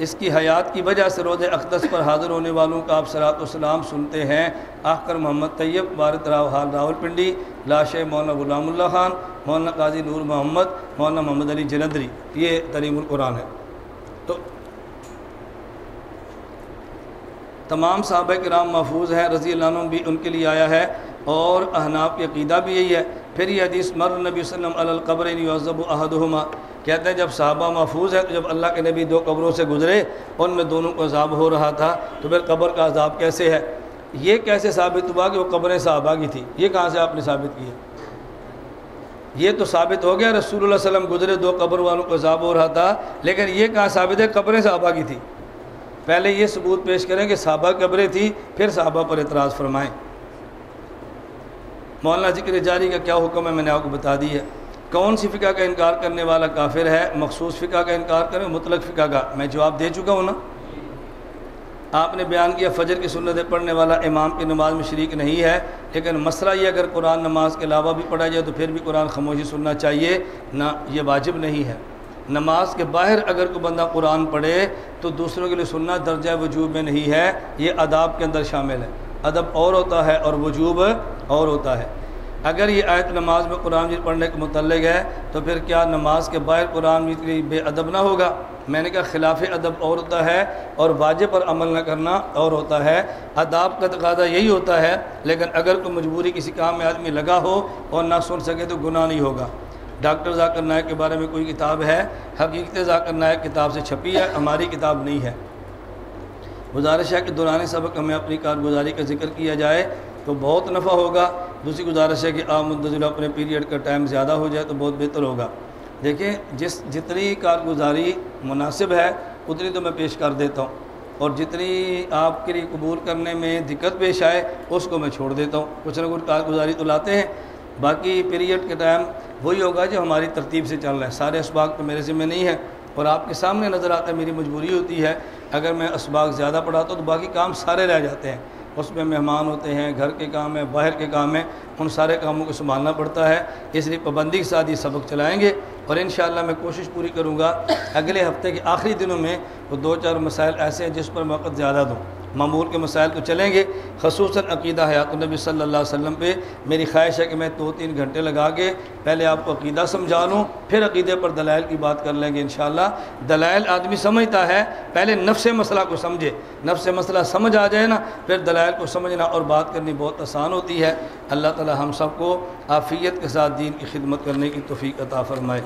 इसकी हयात की वजह से रोज़ अकदस पर हाज़िर होने वालों का आप सलाम सुनते हैं। आखर मोहम्मद तैयब भारत राव, हाल रावलपिंडी लाश मौलाना गुलामुल्ला ख़ान, मौलाना काजी नूर मोहम्मद, मौलाना मोहम्मद अली जलंदरी ये तरीमुल कुरान है। तो तमाम साहब कराम महफूज हैं रज़ी भी उनके लिए आया है और अहनाब की अकीदा भी यही है। फिर ये हदीस मर नबी वसल्लम अलक़बर अहदुमा कहते हैं, जब साहबा महफूज है तो जब अल्लाह के नबी दो कब्रों से गुजरे, उनमें दोनों को अजाब हो रहा था तो फिर कब्र का अजाब कैसे है? ये कैसे साबित हुआ कि वो कब्रें साहबा की थी? ये कहाँ से आपने साबित किया ये तो साबित हो गया रसूल वसलम गुजरे, दो कब्र वालों को अजाब हो रहा था, लेकिन ये कहाँ साबित है? कब्रें साहबा की थी। पहले ये सबूत पेश करें कि साहबा कब्रें थी, फिर साहबा पर इतराज़ फरमाएँ। मौलाना ज़िक्र जारी का क्या हुक्म है, मैंने आपको बता दी है। कौन सी फ़िका का इनकार करने वाला काफिर है? मखसूस फ़िका का इनकार करें, मुतलक फ़िका का। मैं जवाब दे चुका हूँ ना? आपने बयान किया, फ़जर की सुन्नतें पढ़ने वाला इमाम की नमाज़ में शरीक नहीं है, लेकिन मसला ये, अगर कुरान नमाज़ के अलावा भी पढ़ा जाए तो फिर भी कुरान खामोशी सुनना चाहिए। ना, ये वाजिब नहीं है। नमाज़ के बाहर अगर कोई बंदा कुरान पढ़े तो दूसरों के लिए सुनना दर्जा वजूब में नहीं है। ये अदाब के अंदर शामिल है। अदब और होता है और वजूब और होता है। अगर ये आयत नमाज़ में कुरान मजीद पढ़ने के मतलब है तो फिर क्या नमाज़ के बाहर कुरान मजीद की बेअदब ना होगा? मैंने कहा, खिलाफ अदब और होता है और वाजे पर अमल न करना और होता है। अदाब का तकादा यही होता है, लेकिन अगर कोई मजबूरी किसी काम में आदमी लगा हो और ना सुन सके तो गुनाह नहीं होगा। डॉक्टर जाकर नायक के बारे में कोई किताब है? हकीकत जाकर नायक किताब से छपी है, हमारी किताब नहीं है। गुजारिश है कि दौरान सबक हमें अपनी कारगुजारी का ज़िक्र किया जाए। तो बहुत नफ़ा होगा। दूसरी गुजारिश है कि आप आमदजुल अपने पीरियड का टाइम ज़्यादा हो जाए तो बहुत बेहतर होगा। देखें, जिस, जितनी कारगुजारी मुनासिब है, उतनी तो मैं पेश कर देता हूँ। और जितनी आपके लिए कबूल करने में दिक्कत पेश आए, उसको मैं छोड़ देता हूँ। कुछ ना कुछ कारगुजारी तो लाते हैं। बाकी पीरियड के टाइम वही होगा जो हमारी तरतीब से चल रहा है। सारे इसबाक तो मेरे ज़िम्मे नहीं है और आपके सामने नज़र आता है, मेरी मजबूरी होती है। अगर मैं इसबाक ज़्यादा पढ़ाता हूँ तो बाकी काम सारे रह जाते हैं। उसमें मेहमान होते हैं, घर के काम है, बाहर के काम है, उन सारे कामों को संभालना पड़ता है। इसलिए पाबंदी के साथ ये सबक चलाएँगे और इन मैं कोशिश पूरी करूँगा अगले हफ़्ते के आखिरी दिनों में वो दो चार मसाइल ऐसे हैं जिस पर वक़्त ज़्यादा दूँ। मामूल के मसाइल को चलेंगे खसूस अकीदा हयातनबी सल्ला वसम पे। मेरी ख्वाहिश है कि मैं दो तीन घंटे लगा के पहले आपको अकीदा समझा लूँ, फिर अकीदे पर दलाइल की बात कर लेंगे इन दलाइल आदमी समझता है, पहले नफ्स मसला को समझे। नफ्स मसला समझ आ जाए ना, फिर दलाइल को समझना और बात करनी बहुत आसान होती है। अल्लाह ताला हम सबको आफ़ियत के साथ दीन की खिदमत करने की तोफ़ी अता फ़रमाए।